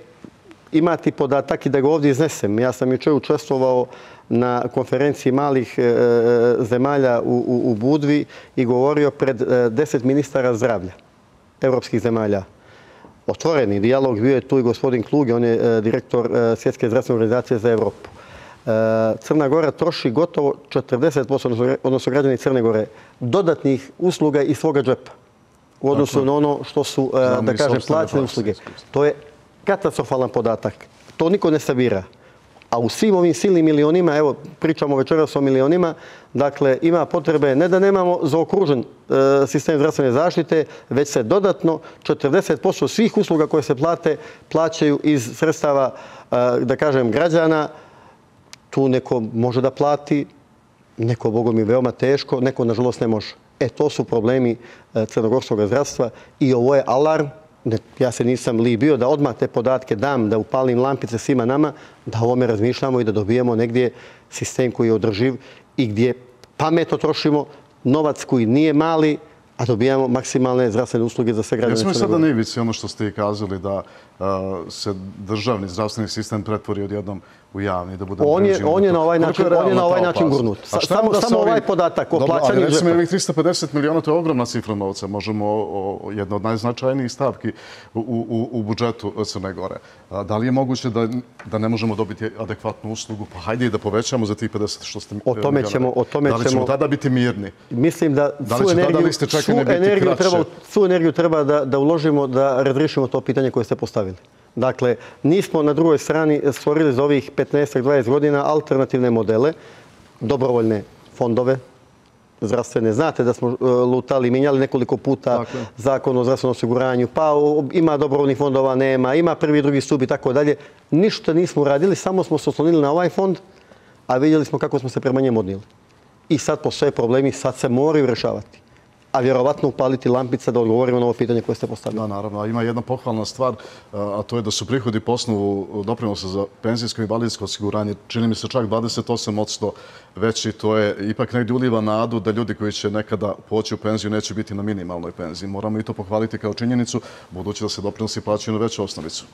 imati podatak i da ga ovdje iznesem. Ja sam jučer učestvovao na konferenciji malih e, e, zemalja u, u, u Budvi i govorio pred e, deset ministara zdravlja evropskih zemalja otvoreni dijalog. Bio je tu i gospodin Kluge, on je e, direktor e, Svjetske zdravstvene organizacije za Evropu. E, Crna Gora troši gotovo 40%, odnosno građani Crne Gore, dodatnih usluga iz svoga džepa u odnosu na ono što su, da kažem, plaćene usluge. To je katastrofalan podatak. To niko ne sabira. A u svim ovim silnim milionima, evo, pričamo večeras o milionima, dakle, ima potrebe ne da nemamo zaokružen e, sistem zdravstvene zaštite, već se dodatno 40% svih usluga koje se plate, plaćaju iz sredstava, e, da kažem, građana. Tu neko može da plati, neko, bogom, mi, veoma teško, neko, nažalost, ne može. E, to su problemi e, crnogorskog zdravstva i ovo je alarm ne, ja se nisam libio da odmah te podatke dam, da upalim lampice svima nama, da ovome razmišljamo i da dobijemo negdje sistem koji je održiv i gdje pametno trošimo novac koji nije mali, a dobijamo maksimalne zdravstvene usluge za sve građane. Jesmo sada na ivici ono što ste i kazali da se državni zdravstveni sistem pretvori odjednom u javni, da bude on je, on je na ovaj način, on je na ovaj način gurnut. Samo, samo ovaj podatak o plaćanju džepa. Recimo, ovih 350 miliona, to je ogromna cifra novca. Možemo o, jedna od najznačajnijih stavki u, u, u budžetu Crne Gore. Da li je moguće da, da ne možemo dobiti adekvatnu uslugu? Pa hajde i da povećamo za tih 50 što ste o tome ćemo, o tome Da li ćemo tada biti mirni? Mislim da, da će energiju, biti energiju treba, svu energiju treba da, da uložimo da razrišimo to pitanje koje ste postavili. Dakle, nismo na drugoj strani stvorili za ovih 15-20 godina alternativne modele, dobrovoljne fondove, zdravstvene. Znate da smo e, lutali, minjali nekoliko puta dakle. zakon o zdravstvenom osiguranju, pa ima dobrovoljnih fondova, nema, ima prvi i drugi stup i tako dalje. Ništa nismo uradili, samo smo se oslonili na ovaj fond, a vidjeli smo kako smo se prema njemu odnijeli. I sad postoje problemi, sad se moraju rešavati a vjerovatno upaliti lampica da odgovorimo na ovo pitanje koje ste postavili. Da, naravno. Ima jedna pohvalna stvar, a to je da su prihodi po osnovu doprinosa za penzijsko i validsko osiguranje, čini mi se čak 28% veći. To je ipak negdje uliva nadu da ljudi koji će nekada poći u penziju neće biti na minimalnoj penziji. Moramo i to pohvaliti kao činjenicu, budući da se doprinosi plaćaju na veću osnovicu.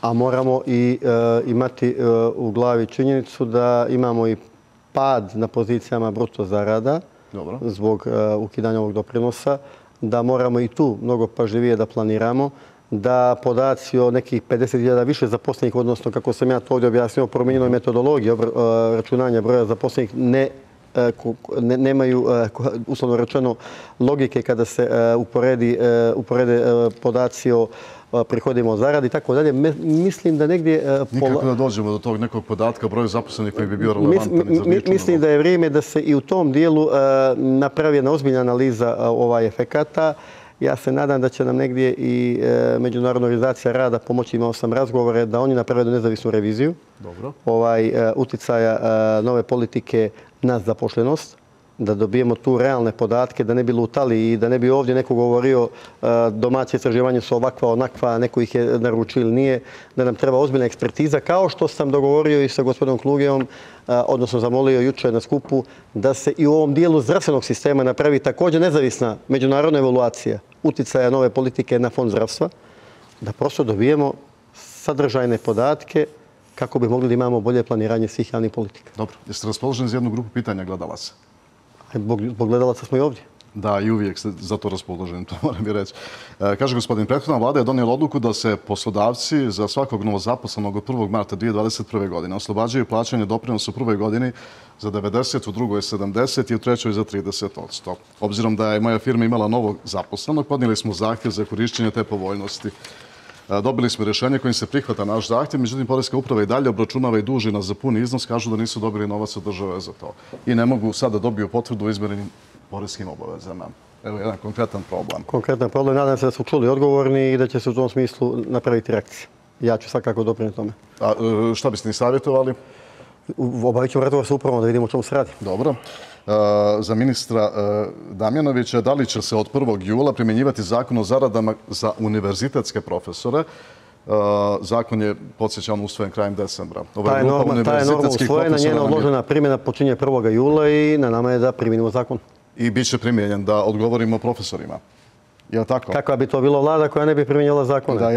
A moramo i e, imati e, u glavi činjenicu da imamo i pad na pozicijama bruto zarada, Dobro. zbog uh, ukidanja ovog doprinosa, da moramo i tu mnogo pažljivije da planiramo, da podaci o nekih 50.000 više zaposlenih, odnosno kako sam ja to ovdje objasnio, promijenjenoj metodologiji uh, računanja broja zaposlenih, ne e, nemaju, uslovno rečeno, logike kada se uporedi, uporede podaci o prihodima od zaradi i tako dalje. Mislim da negdje... Nikako da dođemo do tog nekog podatka, broju zaposlenih koji bi bio relevantan ličnu Mislim da je vrijeme da se i u tom dijelu napravi jedna ozbiljna analiza ovaj efekata. Ja se nadam da će nam negdje i e, Međunarodna organizacija rada pomoći. Imao sam razgovore da oni naprave nezavisnu reviziju Dobro. Ovaj, e, uticaja e, nove politike na zapošljenost da dobijemo tu realne podatke, da ne bi lutali i da ne bi ovdje neko govorio e, domaće istraživanje su ovakva, onakva, neko ih je naručio ili nije, da nam treba ozbiljna ekspertiza, kao što sam dogovorio i sa gospodinom Klugijom, e, odnosno zamolio juče na skupu, da se i u ovom dijelu zdravstvenog sistema napravi također nezavisna međunarodna evaluacija uticaja nove politike na fond zdravstva, da prosto dobijemo sadržajne podatke kako bi mogli da imamo bolje planiranje svih javnih politika. Dobro, jeste raspoloženi za jednu grupu pitanja gledalaca? Zbog gledalaca smo i ovdje. Da, i uvijek ste za to raspoloženi, to moram i reći. E, kaže gospodin, prethodna vlada je donijela odluku da se poslodavci za svakog novozaposlenog od 1. marta 2021. godine oslobađaju plaćanje doprinosa u prvoj godini za 90, u drugoj 70 i u trećoj za 30%. Obzirom da je moja firma imala novog zaposlenog, podnijeli smo zahtjev za korišćenje te povoljnosti. Dobili smo rješenje kojim se prihvata naš zahtjev, međutim, Poreska uprava i dalje obračunava i duži nas za puni iznos, kažu da nisu dobili novac od države za to. I ne mogu sada dobiju potvrdu u izmjerenim poreskim obavezama. Evo jedan konkretan problem. Konkretan problem. Nadam se da su čuli odgovorni i da će se u tom smislu napraviti reakcije. Ja ću svakako dopriniti tome. A e, šta biste ni savjetovali? Obavit ćemo razgovor sa upravom da vidimo o čemu se radi. Dobro. E, za ministra e, Damjanovića, da li će se od 1. jula primjenjivati zakon o zaradama za univerzitetske profesore? Zakon je podsjećan usvojen krajem decembra. Ta je norma usvojena, njena odložena primjena počinje 1. jula i na nama je da primjenimo zakon i bit će primjenjen da odgovorimo profesorima. Je tako? Kakva bi to bilo vlada koja ne bi primjenjala zakone? Da,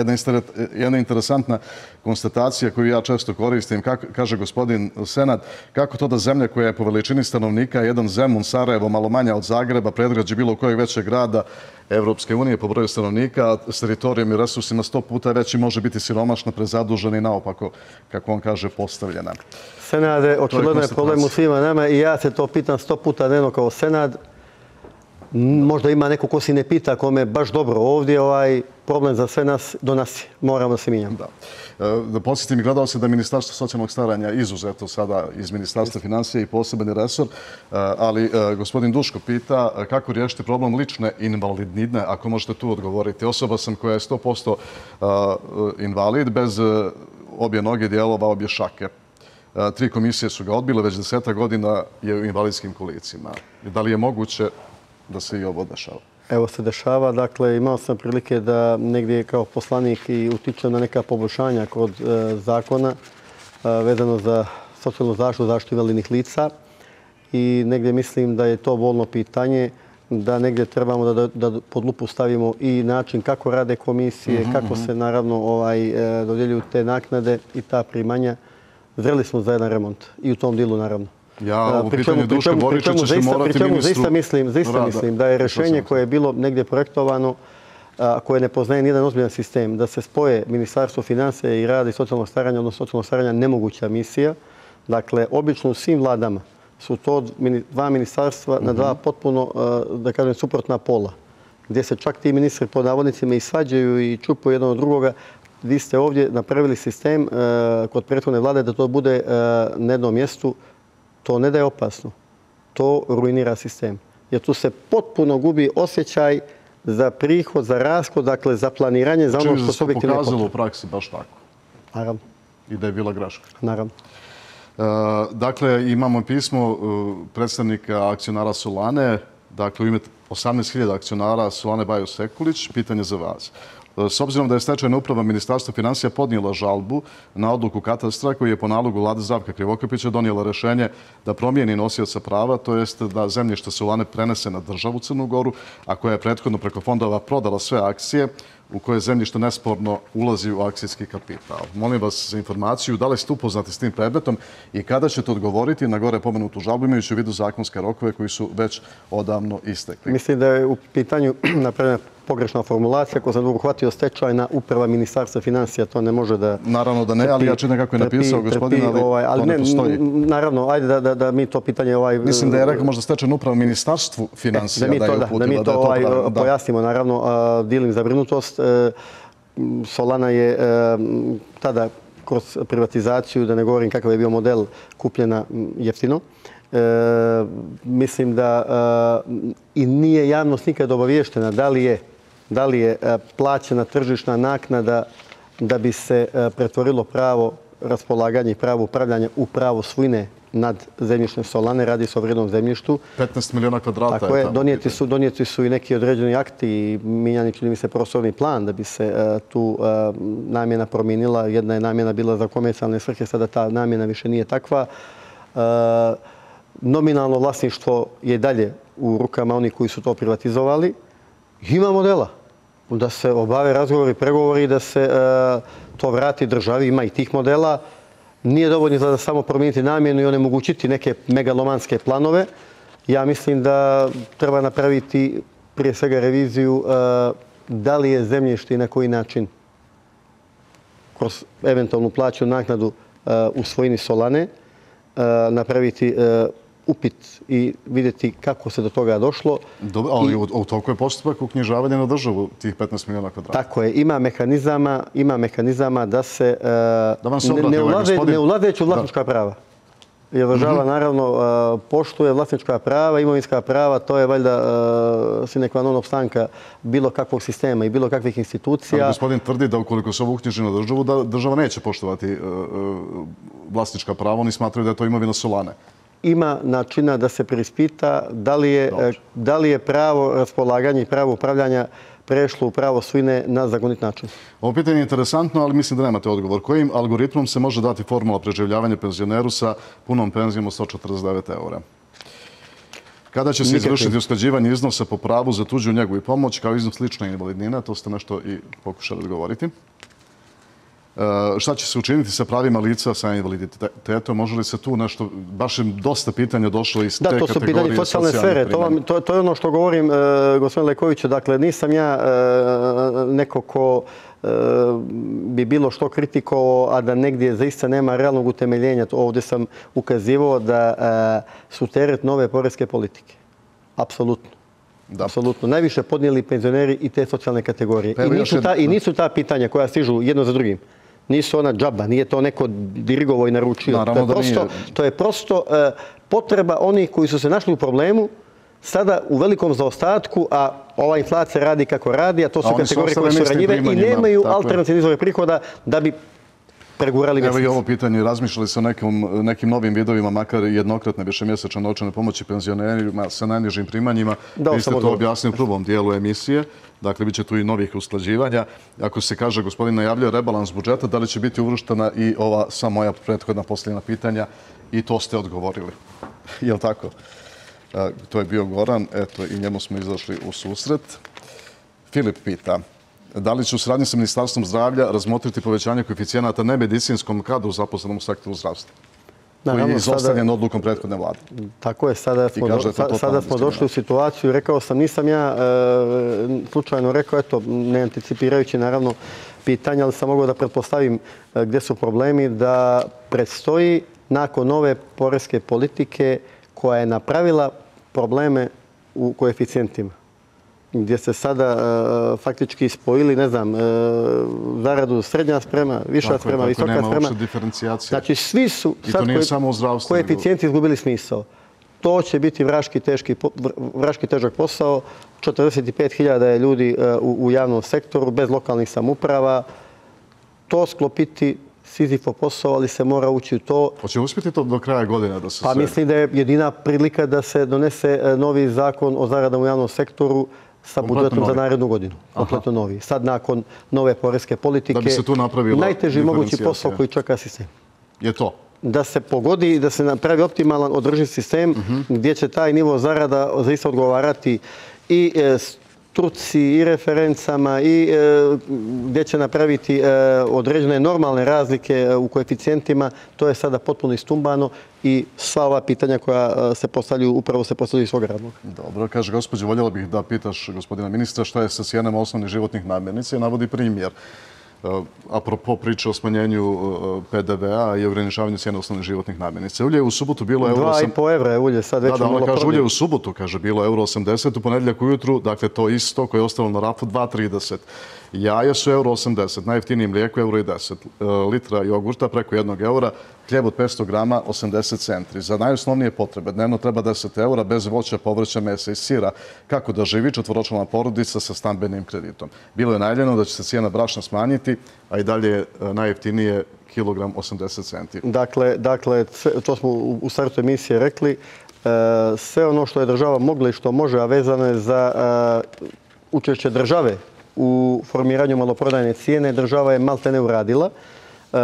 jedna interesantna konstatacija koju ja često koristim, kaže gospodin Senat, kako to da zemlja koja je po veličini stanovnika, jedan Zemun, Sarajevo, malo manja od Zagreba, predgrađe bilo kojeg većeg grada Evropske unije po broju stanovnika, s teritorijom i resursima sto puta veći može biti siromašna, prezadužena i naopako, kako on kaže, postavljena. Senade, očigledno je problem u svima nama i ja se to pitam sto puta dnevno kao Senad. Možda ima neko ko si ne pita kome baš dobro ovdje, ovaj problem za sve nas do nas moramo se mijenjati. Da. E, da posjetim i gledao se da je Ministarstvo socijalnog staranja izuzeto sada iz Ministarstva financije i posebeni resor, e, ali e, gospodin Duško pita kako riješiti problem lične invalidnidne, ako možete tu odgovoriti. Osoba sam koja je 100% invalid bez obje noge dijelova, obje šake. Tri komisije su ga odbile, već deseta godina je u invalidskim kolicima. Da li je moguće da se i ovo dešava? Evo se dešava. Dakle, imao sam prilike da negdje kao poslanik i utičem na neka poboljšanja kod e, zakona e, vezano za socijalnu zaštitu, zaštitu invalidnih lica. I negdje mislim da je to volno pitanje da negdje trebamo da, da pod lupu stavimo i način kako rade komisije, mm -hmm. kako se naravno ovaj, e, dodjeljuju te naknade i ta primanja. Zreli smo za jedan remont i u tom dilu naravno. Ja, ovo pitanje Duška Borića će se morati ministru... Zaista mislim, zaista mislim da je rešenje koje je bilo negdje projektovano, koje ne poznaje nijedan ozbiljan sistem, da se spoje Ministarstvo financije i rada i socijalnog staranja, odnosno socijalnog staranja, nemoguća misija. Dakle, obično u svim vladama su to dva ministarstva na dva mhm. potpuno, da kažem, suprotna pola, gdje se čak ti ministri pod navodnicima i svađaju i čupuju jedno od drugoga. Vi ste ovdje napravili sistem kod prethodne vlade da to bude na jednom mjestu to ne da je opasno, to ruinira sistem. Jer tu se potpuno gubi osjećaj za prihod, za raskod, dakle za planiranje, za ono što se objektivno pokazalo u praksi baš tako. Naravno. I da je bila graška. Naravno. E, dakle, imamo pismo e, predstavnika akcionara Solane, dakle u ime 18.000 akcionara Solane Bajo Sekulić, pitanje za vas. E, s obzirom da je stečajna uprava Ministarstva financija podnijela žalbu na odluku katastra koji je po nalogu vlade Zavka Krivokapića donijela rešenje da promijeni nosioca prava, to jest da zemljište Solane prenese na državu Crnu Goru, a koja je prethodno preko fondova prodala sve akcije, u koje zemljište nesporno ulazi u akcijski kapital. Molim vas za informaciju da li ste upoznati s tim predmetom i kada ćete odgovoriti na gore pomenutu žalbu imajući u vidu zakonske rokove koji su već odavno istekli. Mislim da je u pitanju napredna pogrešna formulacija. Ako sam uhvatio stečajna uprava ministarstva financija, to ne može da... Naravno da ne, ali ja čitam kako je napisao gospodin, ali ovaj, to ne postoji. Naravno, ajde da, da, mi to pitanje... Ovaj, Mislim da je rekao možda stečajna uprava ministarstvu financija da, je uputila. Da mi to, ovaj, pojasnimo, naravno, dilim zabrinutost. E, Solana je e, tada kroz privatizaciju, da ne govorim kakav je bio model, kupljena jeftino. E, mislim da i nije javnost nikad obaviještena da li je da li je e, plaćena tržišna naknada da bi se e, pretvorilo pravo raspolaganja i pravo upravljanja u pravo svojine nad zemljišne solane, radi se o vrednom zemljištu. 15 miliona kvadrata Tako je, donijeti su, donijeti su i neki određeni akti i minjani čini mi se prostorni plan da bi se e, tu namjena promijenila. Jedna je namjena bila za komercijalne svrhe, sada ta namjena više nije takva. Nominalno vlasništvo je dalje u rukama oni koji su to privatizovali. Ima modela da se obave razgovori, pregovori, da se e, to vrati državi. Ima i tih modela. Nije dovoljno da samo promijeniti namjenu i onemogućiti neke megalomanske planove. Ja mislim da treba napraviti prije svega reviziju e, da li je zemljište i na koji način kroz eventualnu plaću naknadu e, u svojini Solane e, napraviti e, upit i vidjeti kako se do toga došlo. Dobro, ali u toliko je postupak uknjižavanja na državu tih 15 miliona kvadrata. Tako je, ima mehanizama, ima mehanizama da se ne, ulade, ne uladeći u vlasnička prava. Jer država mhm. naravno poštuje vlasnička prava, imovinska prava, to je valjda sine qua non opstanka bilo kakvog sistema i bilo kakvih institucija. Ali gospodin tvrdi da ukoliko se ovo uknjiži na državu, da država neće poštovati vlasnička prava, oni smatraju da je to imovina Solane ima načina da se prispita da li je, da li je pravo raspolaganja i pravo upravljanja prešlo u pravo svine na zagonit način. Ovo pitanje je interesantno, ali mislim da nemate odgovor. Kojim algoritmom se može dati formula preživljavanja penzioneru sa punom penzijom od 149 eura? Kada će se izvršiti usklađivanje iznosa po pravu za tuđu njegu i pomoć kao iznos lične invalidnine? To ste nešto i pokušali odgovoriti. Eh, šta će se učiniti sa pravima lica sa invaliditetom? Može li se tu nešto, baš je dosta pitanja došlo iz te kategorije Da, to su pitanje socijalne sfere. To je ono što govorim, eh, gospodin Lekoviću. Dakle, nisam ja eh, neko ko bi bilo što kritikovao, a da negdje zaista nema realnog utemeljenja. Ovdje sam ukazivao da su teret nove porezke politike. Apsolutno. Apsolutno. Najviše podnijeli penzioneri i te socijalne kategorije. Pa I nisu ta pitanja koja stižu jedno za drugim nisu ona džaba, nije to neko dirigovo i naručio. to je prosto, to je prosto e, potreba onih koji su se našli u problemu, sada u velikom zaostatku, a ova inflacija radi kako radi, a to su kategorije koje su ranjive i nemaju alternativne izvore prihoda da bi pregurali mjesec. Evo i ovo pitanje, razmišljali se o nekim, nekim novim vidovima, makar jednokratne više mjesečne novčane pomoći penzionerima sa najnižim primanjima. Da, Vi ste to objasnili u prvom dijelu emisije. Dakle, bit će tu i novih usklađivanja. Ako se kaže, gospodin najavljaju rebalans budžeta, da li će biti uvrštena i ova sva moja prethodna posljedna pitanja? I to ste odgovorili. Je li tako? To je bio Goran. Eto, i njemu smo izašli u susret. Filip pita, da li će u sradnji sa Ministarstvom zdravlja razmotriti povećanje koeficijenata nemedicinskom kadru zaposlenom u sektoru zdravstva? koji je izostavljen odlukom prethodne vlade. Tako je, sada smo, sada smo došli u situaciju, rekao sam, nisam ja e, slučajno rekao, eto, ne anticipirajući naravno pitanja, ali sam mogao da pretpostavim e, gdje su problemi, da predstoji nakon nove porezke politike koja je napravila probleme u koeficijentima gdje se sada e, faktički spojili, ne znam, e, zaradu srednja sprema, viša sprema, visoka sprema. Tako je, nema uopšte diferencijacije. Znači, svi su I zdravstvu. Koeficijenti izgubili smisao. To će biti vraški, teški, vraški težak posao. 45.000 je ljudi e, u, u javnom sektoru, bez lokalnih samuprava. To sklopiti Sizifo posao, ali se mora ući u to. Hoće uspjeti to do kraja da se Pa mislim da je jedina prilika da se donese novi zakon o zaradama u javnom sektoru sa budžetom za narednu godinu. Kompletno novi. Sad nakon nove porezke politike, da bi se tu napravila najteži mogući posao koji čeka sistem. Je to? Da se pogodi i da se napravi optimalan održiv sistem mhm. gdje će taj nivo zarada zaista odgovarati i e, truci i referencama i e, gdje će napraviti e, određene normalne razlike e, u koeficijentima, to je sada potpuno istumbano i sva ova pitanja koja e, se postavljaju, upravo se postavljaju iz svog radnog. Dobro, kaže gospođe, voljela bih da pitaš gospodina ministra šta je sa cijenama osnovnih životnih namirnica i navodi primjer. Eh, apropo priče o smanjenju eh, PDV-a i ograničavanju cijena osnovnih životnih namirnica. Ulje je u subotu bilo euro... 2,5 evra je ulje, sad već da, da, ono kaže, ulje u subotu, kaže, bilo euro 80, u ponedljak ujutru, dakle, to isto koje je ostalo na rafu, 2,30. Jaja su euro 80, najjeftinije mlijeko euro i 10, e, litra jogurta preko jednog eura, hljeb od 500 grama 80 centri. Za najosnovnije potrebe dnevno treba 10 eura bez voća, povrća, mesa i sira. Kako da živi četvoročlana porodica sa stambenim kreditom? Bilo je najljeno da će se cijena brašna smanjiti, a i dalje je najjeftinije kilogram 80 centi. Dakle, dakle to smo u startu emisije rekli, e, sve ono što je država mogla i što može, a vezano je za e, učešće države u formiranju maloprodajne cijene, država je malte ne uradila e,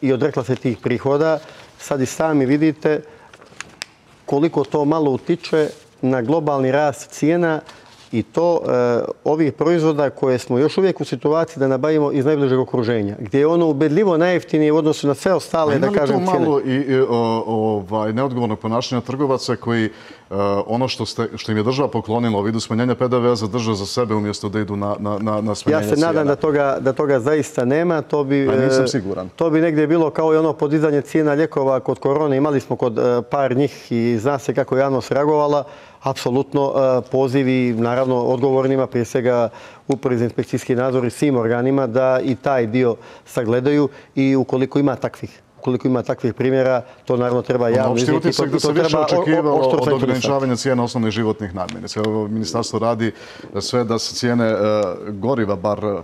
i odrekla se tih prihoda. Sad i sami vidite koliko to malo utiče na globalni rast cijena i to e, ovih proizvoda koje smo još uvijek u situaciji da nabavimo iz najbližeg okruženja, gdje je ono ubedljivo najjeftinije u odnosu na sve ostale, da kažem, cijene. Ima li to malo i ovaj, neodgovornog ponašanja trgovaca koji Eh, ono što, ste, što im je država poklonila u vidu smanjenja PDV-a zadrža za sebe umjesto da idu na, na, na, na smanjenje cijena. Ja se nadam da toga, da toga zaista nema. To bi, A nisam eh, siguran. To bi negdje bilo kao i ono podizanje cijena ljekova kod korone. Imali smo kod eh, par njih i zna se kako je javnost reagovala. Apsolutno pozivi, naravno, odgovornima, prije svega upravi za inspekcijski nadzor i svim organima da i taj dio sagledaju i ukoliko ima takvih koliko ima takvih primjera, to naravno treba javno iznijeti. Opšti utisak da se više očekivalo od ograničavanja cijena osnovnih životnih namirnica. Evo, ministarstvo radi sve da se cijene e, goriva bar e,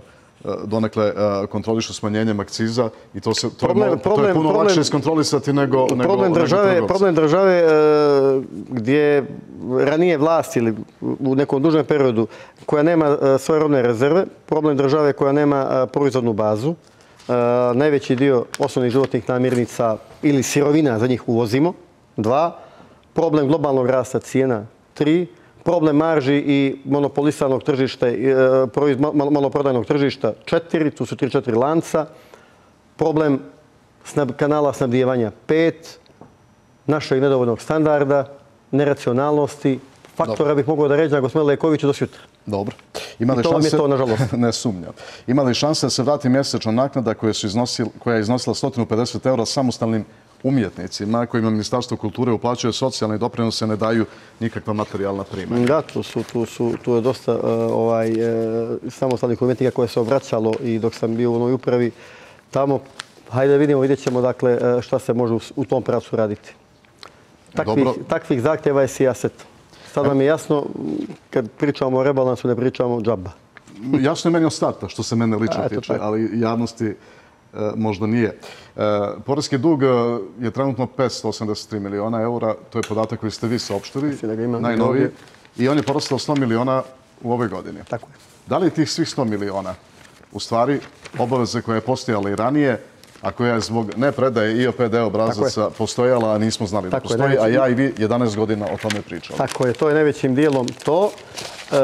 donekle e, kontrolišu smanjenjem akciza i to, se, to, problem, je, to problem, je puno problem, lakše iskontrolisati nego, problem države, nego Problem države gdje ranije vlast ili u nekom dužem periodu koja nema svoje robne rezerve, problem države koja nema proizvodnu bazu, E, najveći dio osnovnih životnih namirnica ili sirovina za njih uvozimo. Dva, problem globalnog rasta cijena. Tri, problem marži i monopolisanog tržišta, e, maloprodajnog tržišta. Četiri, tu su tri, četiri lanca. Problem kanala snabdijevanja. Pet, našeg nedovoljnog standarda, neracionalnosti, faktora bih mogao da reći na gospodinu Lekoviću do sutra. Dobro. Ima li šanse, to, nažalost. ne sumnjam. Ima li šanse da se vrati mjesečna naknada koja, su iznosili, koja je iznosila 150 eura samostalnim umjetnicima kojima Ministarstvo kulture uplaćuje socijalne doprinose, ne daju nikakva materijalna primanja. Da, tu, su, tu, su, tu je dosta uh, ovaj, uh, samostalnih umjetnika koje se obraćalo i dok sam bio u onoj upravi tamo, hajde vidimo, vidjet ćemo dakle, uh, šta se može u, u tom pracu raditi. Takvih, takvih zahtjeva je sijaset. Sad vam je jasno, kad pričamo o rebalansu, ne pričamo o džaba. Jasno je meni o starta, što se mene lično tiče, ali javnosti e, možda nije. E, Poreski dug e, je trenutno 583 miliona eura. To je podatak koji ste vi saopštili, najnoviji. I on je porastao 100 miliona u ovoj godini. Tako je. Da li tih svih 100 miliona u stvari obaveze koje je postojala i ranije, a koja je zbog nepredaje IOPD obrazaca postojala, a nismo znali da postoji, a ja i vi 11 godina o tome pričali. Tako je, to je najvećim dijelom to. E,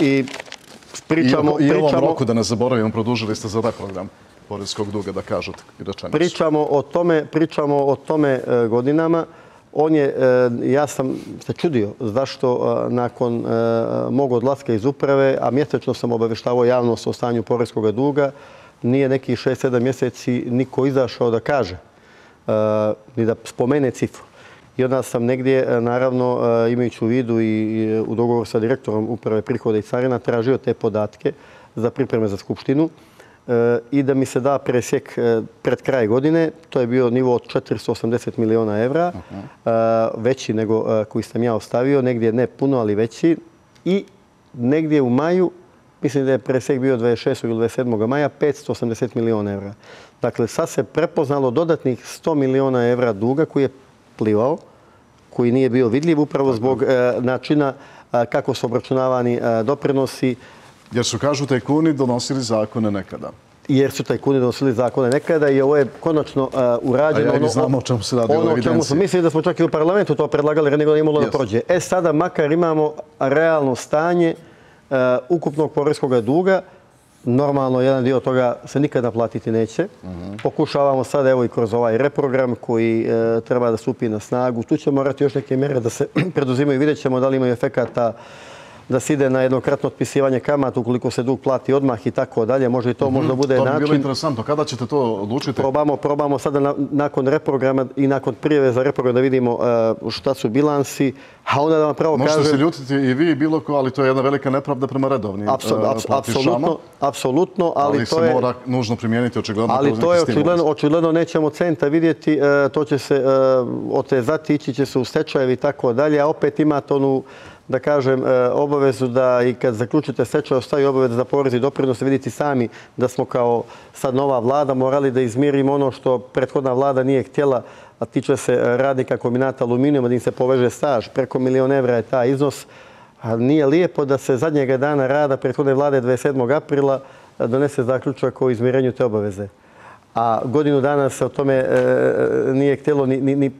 I pričamo... I, ovom roku, da ne zaboravim, produžili ste za reprogram porezkog duga, da kažete rečenicu. Pričamo o tome, pričamo o tome e, godinama. On je, e, ja sam se čudio zašto e, nakon mog odlaska iz uprave, a mjesečno sam obaveštavao javnost o stanju porezkog duga, nije neki 6-7 mjeseci niko izašao da kaže uh, ni da spomene cifru. I onda sam negdje, naravno, imajući u vidu i u dogovor sa direktorom uprave prihoda i carina, tražio te podatke za pripreme za Skupštinu i da mi se da presjek pred kraj godine. To je bio nivo od 480 miliona evra, veći nego koji sam ja ostavio, negdje ne puno, ali veći. I negdje u maju mislim da je presek bio 26. ili 27. maja, 580 miliona evra. Dakle, sad se prepoznalo dodatnih 100 miliona evra duga koji je plivao, koji nije bio vidljiv upravo zbog načina kako su obračunavani doprinosi. Jer su, kažu, tajkuni donosili zakone nekada. Jer su tajkuni donosili zakone nekada i ovo je konačno uh, urađeno. A ja ne znamo o čemu se radi ono, u evidenciji. Mislim da smo čak i u parlamentu to predlagali, jer nego ne imalo yes. da prođe. E sada, makar imamo realno stanje, ukupnog poreskog duga, normalno jedan dio toga se nikad naplatiti neće. Pokušavamo sad evo i kroz ovaj reprogram koji e, treba da stupi na snagu. Tu će morati još neke mjere da se preduzimaju. Vidjet ćemo da li imaju efekata da se ide na jednokratno otpisivanje kamata ukoliko se dug plati odmah i tako dalje. Može i to možda bude način. To bi bilo interesantno. Kada ćete to odlučiti? Probamo, probamo sada nakon reprograma i nakon prijeve za reprogram da vidimo e, šta su bilansi. A onda da vam pravo kažem... Možete se ljutiti i vi i bilo ko, ali to je jedna velika nepravda prema redovnim platišama. Apsolutno, ali to je... Ali se mora nužno primijeniti očigledno. Ali to je očigledno, očigledno nećemo centa vidjeti. E, to će se otezati, ići će se u stečajevi i tako dalje. A opet imate onu da kažem, e, obavezu da i kad zaključite stečaj ostaju obaveza za porez i doprinose, vidite sami da smo kao sad nova vlada morali da izmirimo ono što prethodna vlada nije htjela, a tiče se radnika kombinata aluminijuma, da im se poveže staž. Preko milijon evra je ta iznos. A nije lijepo da se zadnjega dana rada prethodne vlade 27. aprila donese zaključak o izmirenju te obaveze. A godinu dana se o tome e, e nije htjelo ni, ni, ni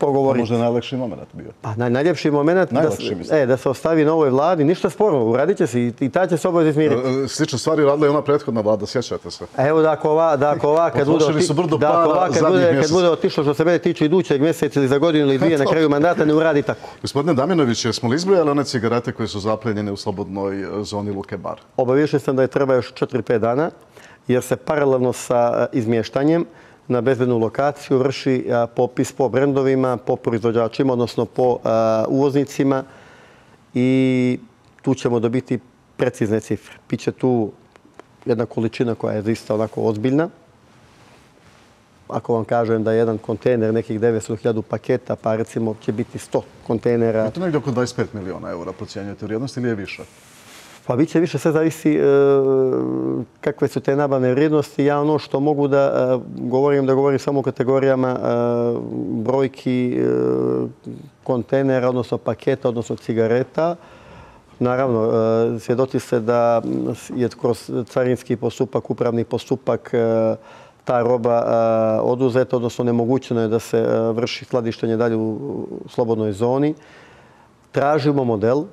pogovoriti. Možda je najljepši moment bio. Pa naj, najljepši moment da, e, da se ostavi novoj vladi. Ništa sporno, uradit će se i, i ta će se obavez izmiriti. E, slične stvari radila je ona prethodna vlada, sjećate se. Evo da ako ova, da ako ova kad bude, oti, da ako ova kad bude, kad bude otišlo što se mene tiče idućeg mjeseca ili za godinu ili dvije na kraju mandata, ne uradi tako. Gospodine Damjanović, jesmo li izbrojali one cigarete koje su zaplenjene u slobodnoj e, zoni Luke Bar? Obavješen sam da je treba još 4-5 dana, jer se paralelno sa e, izmještanjem na bezbednu lokaciju vrši popis po brendovima, po proizvođačima, odnosno po uvoznicima i tu ćemo dobiti precizne cifre. Biće tu jedna količina koja je zaista onako ozbiljna. Ako vam kažem da je jedan kontejner nekih 900.000 paketa, pa recimo će biti 100 kontejnera. Je to negdje oko 25 miliona eura procjenjujete vrijednosti ili je više? Pa bit će više, sve zavisi e, kakve su te nabavne vrijednosti. Ja ono što mogu da e, govorim, da govorim samo o kategorijama e, brojki e, kontejnera, odnosno paketa, odnosno cigareta. Naravno, e, svjedoci se da je kroz carinski postupak, upravni postupak, e, ta roba oduzeta, odnosno nemogućeno je da se vrši skladištenje dalje u slobodnoj zoni. Tražimo model,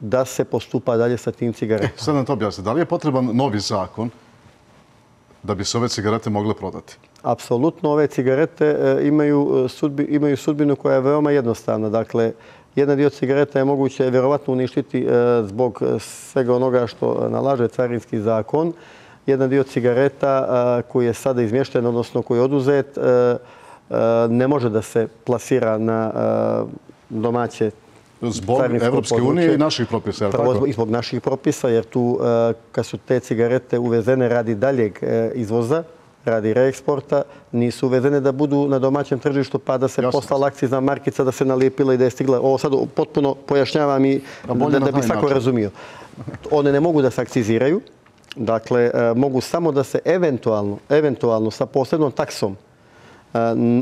da se postupa dalje sa tim cigaretama. E, sad nam to objasni. Da li je potreban novi zakon da bi se ove cigarete mogle prodati? Apsolutno, ove cigarete e, imaju, e, sudbi, imaju sudbinu koja je veoma jednostavna. Dakle, jedan dio cigareta je moguće vjerovatno uništiti zbog svega onoga što nalaže carinski zakon. Jedan dio cigareta koji je sada izmješten, odnosno koji je oduzet, ne može da se plasira na domaće Zbog Evropske unije i naših propisa, Prvo i zbog naših propisa, jer tu e, kad su te cigarete uvezene radi daljeg e, izvoza, radi reeksporta, nisu uvezene da budu na domaćem tržištu pa da se poslala akcijna markica da se nalijepila i da je stigla. Ovo sad potpuno pojašnjavam i da, da bi svako razumio. One ne mogu da se akciziraju, dakle e, mogu samo da se eventualno, eventualno sa posebnom taksom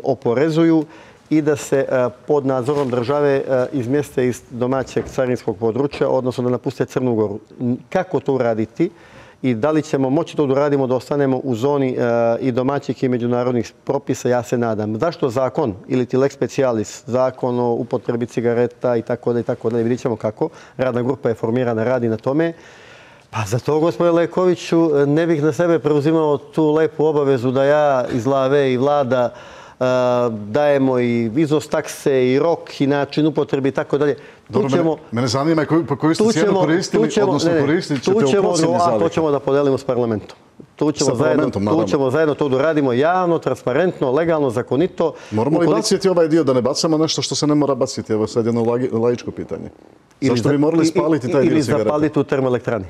oporezuju i da se e, pod nadzorom države e, izmjeste iz domaćeg carinskog područja, odnosno da napuste Crnu Goru. Kako to uraditi i da li ćemo moći to da uradimo da ostanemo u zoni e, i domaćih i međunarodnih propisa, ja se nadam. Zašto zakon ili ti lex specialis, zakon o upotrebi cigareta i tako da i tako da, vidit ćemo kako. Radna grupa je formirana, radi na tome. Pa za to, gospodine Lekoviću, ne bih na sebe preuzimao tu lepu obavezu da ja iz Lave i vlada dajemo i iznos takse i rok i način upotrebe i tako dalje. Dobro, mene, mene zanima po koju ste cijenu koristili, ćemo, odnosno ne, koristili ćete u posljednji zalih. To ćemo da podelimo s parlamentom. Tu ćemo, zajedno, tu ćemo zajedno to da radimo javno, transparentno, legalno, zakonito. Moramo li baciti ovaj dio da ne bacamo nešto što se ne mora baciti? Evo sad jedno lajičko pitanje. Zašto bi morali spaliti taj dio cigareta? Ili zapaliti u termoelektrani.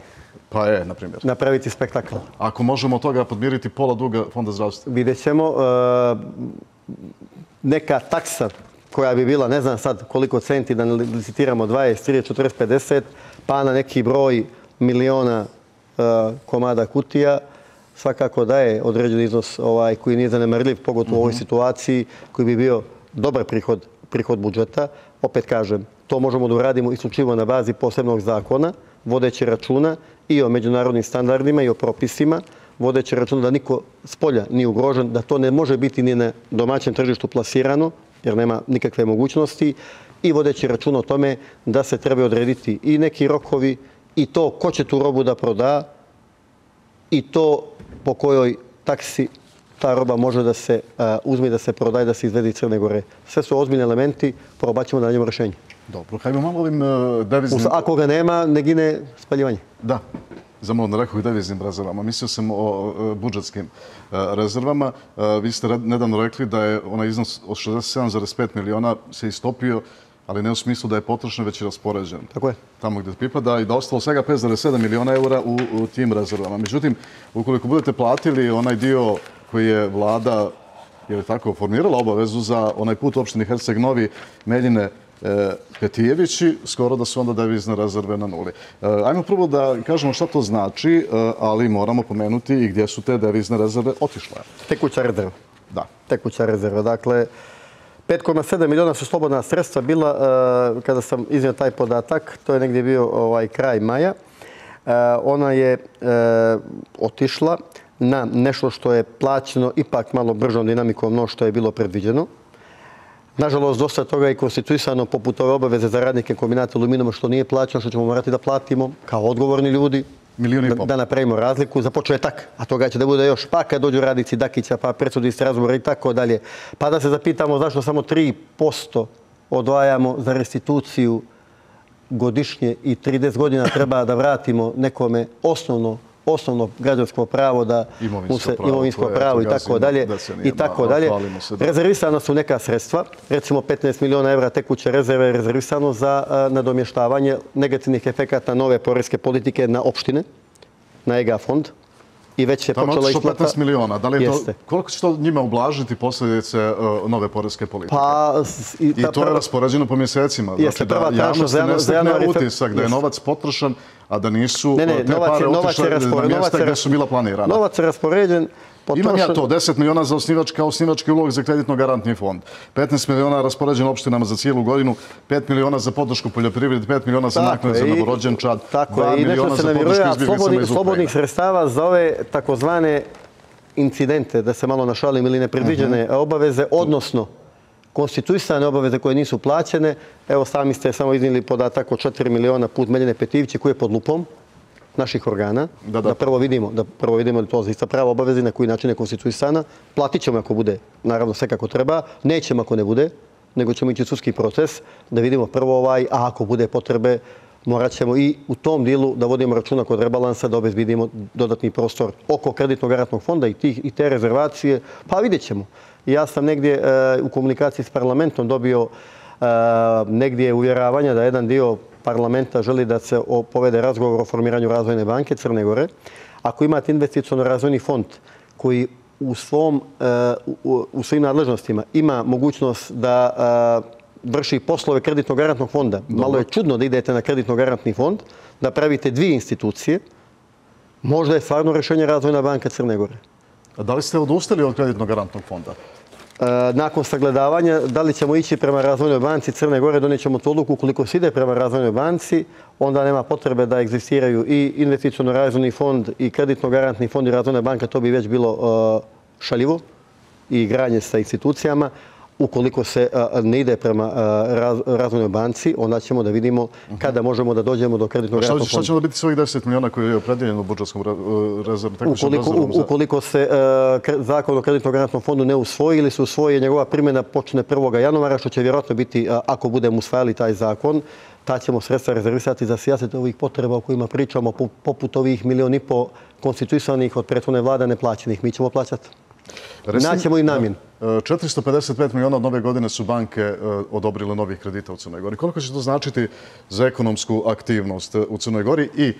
Pa je, na primjer. Napraviti spektakl. Ako možemo od toga podmiriti pola duga fonda zdravstva? Vidjet ćemo. Uh, neka taksa koja bi bila, ne znam sad koliko centi da licitiramo, 20, 30, 40, 50, pa na neki broj miliona uh, komada kutija, svakako daje određen iznos ovaj, koji nije zanemarljiv, pogotovo u ovoj mhm. situaciji, koji bi bio dobar prihod, prihod budžeta. Opet kažem, to možemo da uradimo isključivo na bazi posebnog zakona, vodeći računa i o međunarodnim standardima i o propisima, vodeći račun da niko s polja nije ugrožen, da to ne može biti ni na domaćem tržištu plasirano, jer nema nikakve mogućnosti, i vodeći račun o tome da se treba odrediti i neki rokovi i to ko će tu robu da proda i to po kojoj taksi ta roba može da se uzme da se prodaje, da se izvede iz Crne Gore. Sve su ozbiljni elementi, probat ćemo da nađemo rešenje. Dobro, hajmo malo ovim e, deviznim... Ako ga nema, ne gine spaljivanje. Da, za malo da rekao i deviznim rezervama. Mislio sam o budžetskim e, rezervama. E, vi ste nedavno rekli da je onaj iznos od 67,5 miliona se istopio, ali ne u smislu da je potrošen, već i raspoređen. Tako je. Tamo gdje pripada i da ostalo svega 5,7 miliona eura u tim rezervama. Međutim, ukoliko budete platili onaj dio koji je vlada je li tako, formirala obavezu za onaj put opštini Herceg Novi, Meljine, Petijevići, skoro da su onda devizne rezerve na nuli. E, ajmo prvo da kažemo šta to znači, e, ali moramo pomenuti i gdje su te devizne rezerve otišle. Tekuća rezerva. Da. Tekuća rezerva. Dakle, 5,7 miliona su slobodna sredstva bila kada sam iznio taj podatak. To je negdje bio ovaj kraj maja. Ona je otišla na nešto što je plaćeno ipak malo bržom dinamikom no što je bilo predviđeno. Nažalost, dosta toga je konstituisano poput ove obaveze za radnike kombinata aluminuma što nije plaćeno, što ćemo morati da platimo kao odgovorni ljudi. Da, da napravimo razliku za početak, a toga će da bude još pa kad dođu radnici Dakića, pa predsudi razgovora i tako dalje. Pa da se zapitamo zašto samo 3% odvajamo za restituciju godišnje i 30 godina treba da vratimo nekome osnovno osnovno građansko pravo da mu se imovinsko pravo i tako dalje i tako dalje. Rezervisano su neka sredstva, recimo 15 miliona evra tekuće rezerve je rezervisano za nadomještavanje negativnih efekata nove porezke politike na opštine, na EGA fond i već je počela isplata... Tamo 15 miliona. Da li je to, koliko će to njima ublažiti posljedice uh, nove porezke politike? Pa, i, I to je raspoređeno po mjesecima. Jeste, znači, prva da ne stekne utisak da je novac potrošen, a da nisu ne, ne, te pare otišle na mjesta gdje su bila planirana. Novac je raspoređen, Imam ja to, 10 miliona za osnivač, kao osnivački ulog za kreditno-garantni fond, 15 miliona raspoređen opštinama za cijelu godinu, 5 miliona za podršku poljoprivredi, 5 miliona za naknade za novorođen čad, 2 miliona za podršku izbjeglicama iz Slobodnih sredstava za ove takozvane incidente, da se malo našalim ili nepredviđene mhm. obaveze, odnosno konstituisane obaveze koje nisu plaćene. Evo, sami ste samo iznili podatak o 4 miliona put Meljene Petiviće koji je pod lupom naših organa, da, da. da prvo vidimo da prvo vidimo da to zaista pravo obaveze na koji način je konstituisana. Platit ćemo ako bude, naravno sve kako treba, nećemo ako ne bude, nego ćemo ići u sudski proces da vidimo prvo ovaj, a ako bude potrebe, morat ćemo i u tom dilu da vodimo računa kod rebalansa da obezbidimo dodatni prostor oko kreditnog garantnog fonda i, tih, i te rezervacije. Pa vidjet ćemo. Ja sam negdje e, u komunikaciji s parlamentom dobio e, negdje uvjeravanja da jedan dio parlamenta želi da se povede razgovor o formiranju razvojne banke Crne Gore, ako imate investicijalno razvojni fond koji u, svom, e, u svojim nadležnostima ima mogućnost da e, vrši poslove kreditno-garantnog fonda, malo je čudno da idete na kreditno-garantni fond, da pravite dvije institucije, možda je stvarno rešenje razvojna banka Crne Gore. A da li ste odustali od kreditno-garantnog fonda? E, nakon sagledavanja, da li ćemo ići prema razvojnoj banci Crne Gore, donijet ćemo tu odluku. Ukoliko se ide prema razvojnoj banci, onda nema potrebe da egzistiraju i investicijalno razvojni fond i kreditno-garantni fond i razvojna banka. To bi već bilo e, šaljivo i igranje sa institucijama ukoliko se ne ide prema razvojnoj banci, onda ćemo da vidimo kada možemo da dođemo do kreditnog fonda. Šta će da biti svojih 10 miliona koji je opredeljeno u budžetskom rezervu? Ukoliko se zakon o kreditnog ratnog fondu ne usvoji ili se usvoji njegova primjena počne 1. januara, što će vjerojatno biti ako budemo usvajali taj zakon, ta ćemo sredstva rezervisati za sijaset ovih potreba o kojima pričamo, poput ovih milijon i po konstituisanih od prethodne vlada neplaćenih. Mi ćemo plaćati. Naćemo i namjen. 455 miliona od nove godine su banke e, odobrile novih kredita u Crnoj Gori. Koliko će to značiti za ekonomsku aktivnost u Crnoj Gori i e,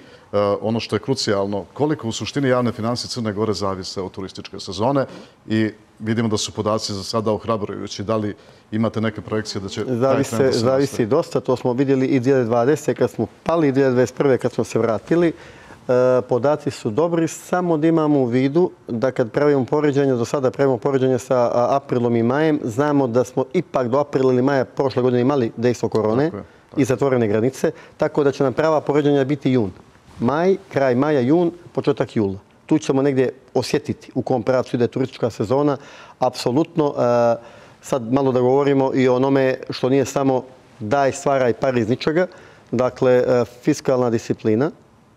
ono što je krucijalno, koliko u suštini javne financije Crne Gore zavise od turističke sezone i vidimo da su podaci za sada ohrabrujući. Da li imate neke projekcije da će zavise, Zavisi dosta, to smo vidjeli i 2020. kad smo pali i 2021. kad smo se vratili. E, podaci su dobri, samo da imamo u vidu da kad pravimo poređenje, do sada pravimo poređenje sa aprilom i majem, znamo da smo ipak do aprila ili maja prošle godine imali dejstvo korone i zatvorene granice, tako da će nam prava poređenja biti jun. Maj, kraj maja, jun, početak jula. Tu ćemo negdje osjetiti u kom pravcu ide turistička sezona. Apsolutno, e, sad malo da govorimo i o onome što nije samo daj, stvaraj par iz ničega, dakle, e, fiskalna disciplina,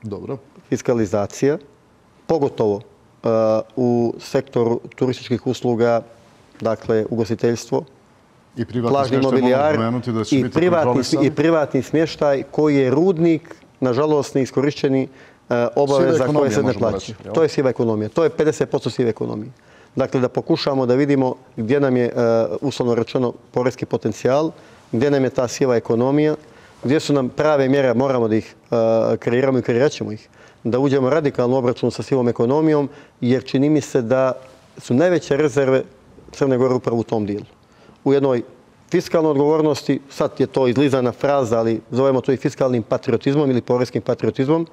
Dobro. Fiskalizacija, pogotovo uh, u sektoru turističkih usluga, dakle ugostiteljstvo, I privatni plažni mobilijar i privatni, kontrolisani. i privatni smještaj koji je rudnik, nažalost, neiskorišćeni uh, obaveza ekonomija, koje se ne plaćaju. jel? To je siva ekonomija. To je 50% sive ekonomije. Dakle, da pokušamo da vidimo gdje nam je, uh, uslovno rečeno, porezki potencijal, gdje nam je ta siva ekonomija, gdje su nam prave mjere, moramo da ih kreiramo i kreirat ćemo ih, da uđemo radikalno obračun sa sivom ekonomijom, jer čini mi se da su najveće rezerve Crne Gore upravo u tom dijelu. U jednoj fiskalnoj odgovornosti, sad je to izlizana fraza, ali zovemo to i fiskalnim patriotizmom ili porezkim patriotizmom,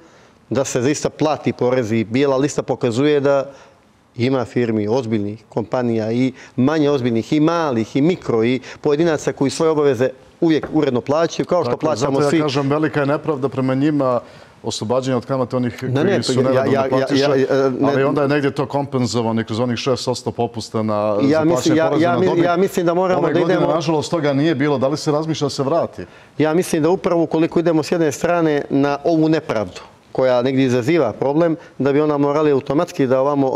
da se zaista plati porezi. Bijela lista pokazuje da ima firmi, ozbiljnih kompanija i manje ozbiljnih, i malih, i mikro, i pojedinaca koji svoje obaveze uvijek uredno plaćaju, kao što Dakle, plaćamo zato ja svi. kažem, velika je nepravda prema njima oslobađanje od kamate onih koji Ne, su ja- da ja- platiše, ja- ja- ne- ali onda je negdje to kompenzovano i kroz onih 6% popusta na Ja za mislim- plaćanje ja- poreza ja na dobit. ja mislim da moramo Ove da godine, idemo- nažalost, toga nije bilo. Da li se razmišlja da se vrati? Ja mislim da upravo ukoliko idemo s jedne strane na ovu nepravdu koja negdje izaziva problem, da bi ona morali automatski da ovamo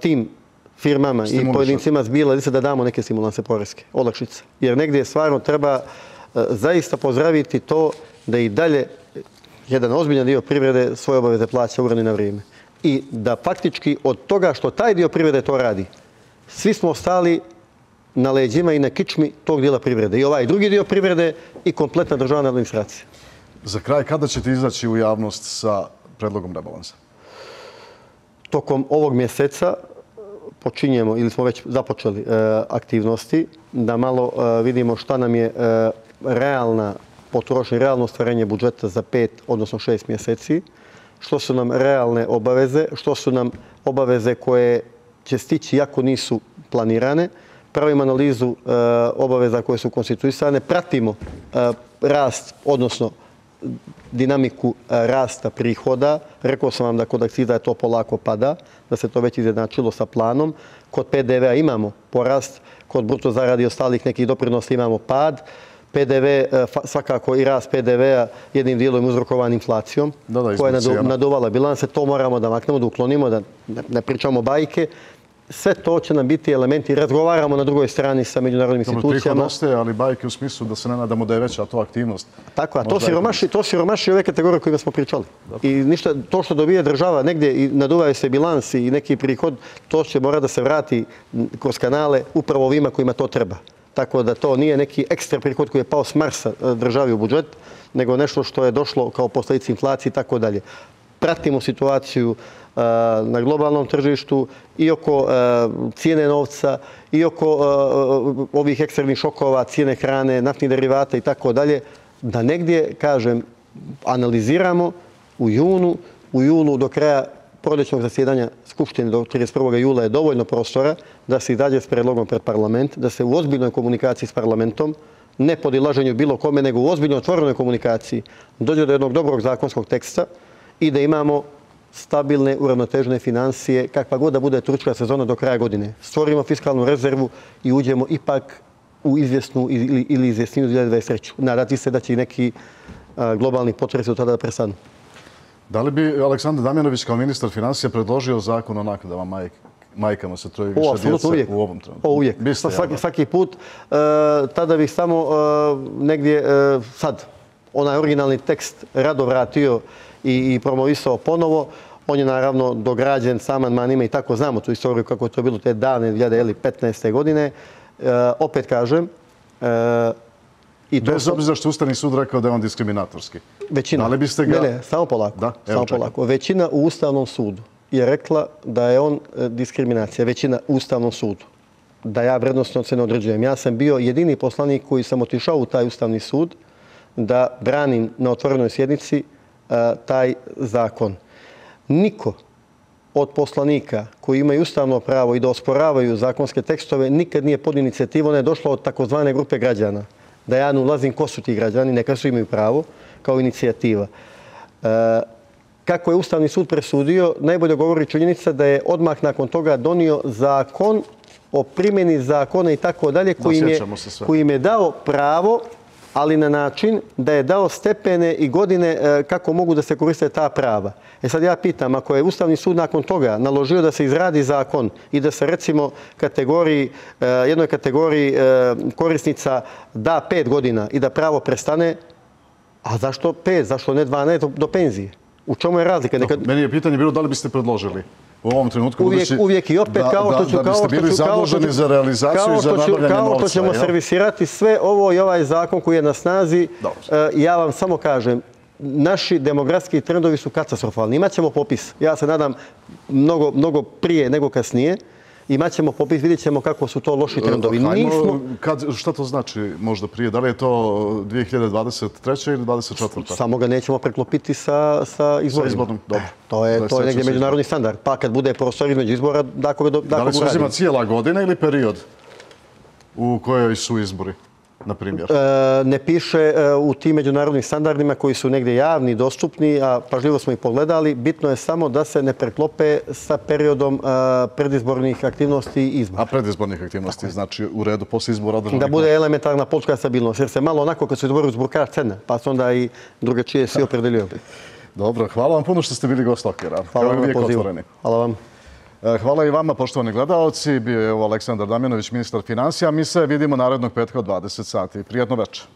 tim firmama i pojedincima zbila da damo neke stimulanse poreske, olakšice. Jer negdje stvarno treba zaista pozdraviti to da i dalje jedan ozbiljan dio privrede svoje obaveze plaća uredno i na vrijeme. I da faktički od toga što taj dio privrede to radi, svi smo ostali na leđima i na kičmi tog dijela privrede. I ovaj drugi dio privrede i kompletna državna administracija. Za kraj, kada ćete izaći u javnost sa predlogom rebalansa? Tokom ovog mjeseca počinjemo ili smo već započeli e, aktivnosti da malo e, vidimo šta nam je e, realna potrošnje realno ostvarenje budžeta za pet, odnosno šest mjeseci, što su nam realne obaveze, što su nam obaveze koje će stići jako nisu planirane. Pravimo analizu e, obaveza koje su konstituisane, pratimo e, rast, odnosno dinamiku e, rasta prihoda. Rekao sam vam da kod akciza je to polako pada, da se to već izjednačilo sa planom. Kod PDV-a imamo porast, kod bruto zaradi i ostalih nekih doprinosa imamo pad. PDV, e, svakako i rast PDV-a jednim dijelom uzrokovan inflacijom, Da, da, koja je iznad cijena. nadu- nadovala bilanse. To moramo da maknemo, da uklonimo, da ne, pričamo bajke. Sve to će nam biti elementi. Razgovaramo na drugoj strani sa međunarodnim Dobro, prihod institucijama. ostaje, ali bajke u smislu da se ne nadamo da je veća to aktivnost. Tako, a to siromaši, to siromaši ove kategorije o kojima smo pričali. I ništa, to što dobije država negdje i naduvaju se bilansi i neki prihod, to će mora da se vrati kroz kanale upravo ovima kojima to treba. Tako da to nije neki ekstra prihod koji je pao s Marsa e, državi u budžet, nego nešto što je došlo kao posljedica inflacije i tako dalje. Pratimo situaciju e, na globalnom tržištu i oko e, cijene novca i oko ovih ekstremnih šokova, cijene hrane, naftnih derivata i tako dalje, da negdje, kažem, analiziramo u junu, u julu do kraja proljećnog zasjedanja Skupštine do 31. jula je dovoljno prostora da se izađe s predlogom pred parlament, da se u ozbiljnoj komunikaciji s parlamentom, ne podilaženju bilo kome, nego u ozbiljnoj otvorenoj komunikaciji dođe do jednog dobrog zakonskog teksta i da imamo stabilne, uravnotežene financije, kakva god da bude turistička sezona do kraja godine. Stvorimo fiskalnu rezervu i uđemo ipak u izvjesnu ili, ili izvjesniju 2023. Nadati se da će i neki globalni potresi od tada da prestanu. Da li bi Aleksandar Damjanović kao ministar financija predložio zakon o naknadama majk, majkama sa troje više djece uvijek. u ovom trenutku? O, uvijek. Biste, svaki, svaki put. E, tada bih samo e, negdje e, sad onaj originalni tekst rado vratio i, i promovisao ponovo. On je naravno dograđen sa amandmanima i tako znamo tu istoriju kako je to bilo te dane 2015. godine. E, opet kažem, e, i to Bez obzira što Ustavni sud rekao da je on diskriminatorski. Većina. Da li biste ga... Ne, ne, samo polako. Da, evo samo čekam. polako. Većina u Ustavnom sudu je rekla da je on e, diskriminacija. Većina u Ustavnom sudu. Da ja vrednostno se ne određujem. Ja sam bio jedini poslanik koji sam otišao u taj Ustavni sud da branim na otvorenoj sjednici e, taj zakon. Niko od poslanika koji imaju ustavno pravo i da osporavaju zakonske tekstove nikad nije pod inicijativu, ona je došla od takozvane grupe građana. Da ja ne ulazim ko su ti građani, neka su imaju pravo kao inicijativa. E, kako je Ustavni sud presudio, najbolje govori činjenica da je odmah nakon toga donio zakon o primjeni zakona i tako dalje, kojim je, kojim dao pravo ali na način da je dao stepene i godine e, kako mogu da se koriste ta prava. E sad ja pitam, ako je Ustavni sud nakon toga naložio da se izradi zakon i da se recimo kategoriji, e, jednoj kategoriji e, korisnica da pet godina i da pravo prestane, a zašto pet, zašto ne 12 do, penzije? U čemu je razlika? Meni je pitanje bilo da li biste predložili u ovom trenutku uvijek, budući uvijek i opet da, kao što ću da, da biste bili zaduženi za realizaciju kao i za što ću, nabavljanje kao novca. što ćemo jel? servisirati sve ovo i ovaj zakon koji je na snazi. E, ja vam samo kažem, naši demografski trendovi su katastrofalni. Imaćemo popis, ja se nadam, mnogo, mnogo prije nego kasnije. Imaćemo popis, vidjet ćemo kako su to loši trendovi. Hajmo, Nismo, kad, šta to znači možda prije? Da li je to 2023. ili 2024. samo ga nećemo preklopiti sa, sa izborima. izbornim, dobro. To je, Da, to je negdje međunarodni standard. Pa kad bude prostor između izbora, da koga, da Da li se uzima cijela godina ili period u kojoj su izbori, na primjer? E, ne piše e, u tim međunarodnim standardima koji su negdje javni, dostupni, a pažljivo smo ih pogledali. Bitno je samo da se ne preklope sa periodom e, predizbornih aktivnosti i izbora. A predizbornih aktivnosti, znači u redu posle izbora održanih. Da bude elementarna politička stabilnost, jer se malo onako kad se izbori uzburka cena, pa se onda i drugačije svi opredeljuju. Dobro, hvala vam puno što ste bili gost Okera. Hvala vam na pozivu. Hvala vam. E, hvala i vama, poštovani gledalci. Bio je ovo Aleksandar Damjanović, ministar financija. Mi se vidimo narednog petka od 20 sati. Prijetno večer.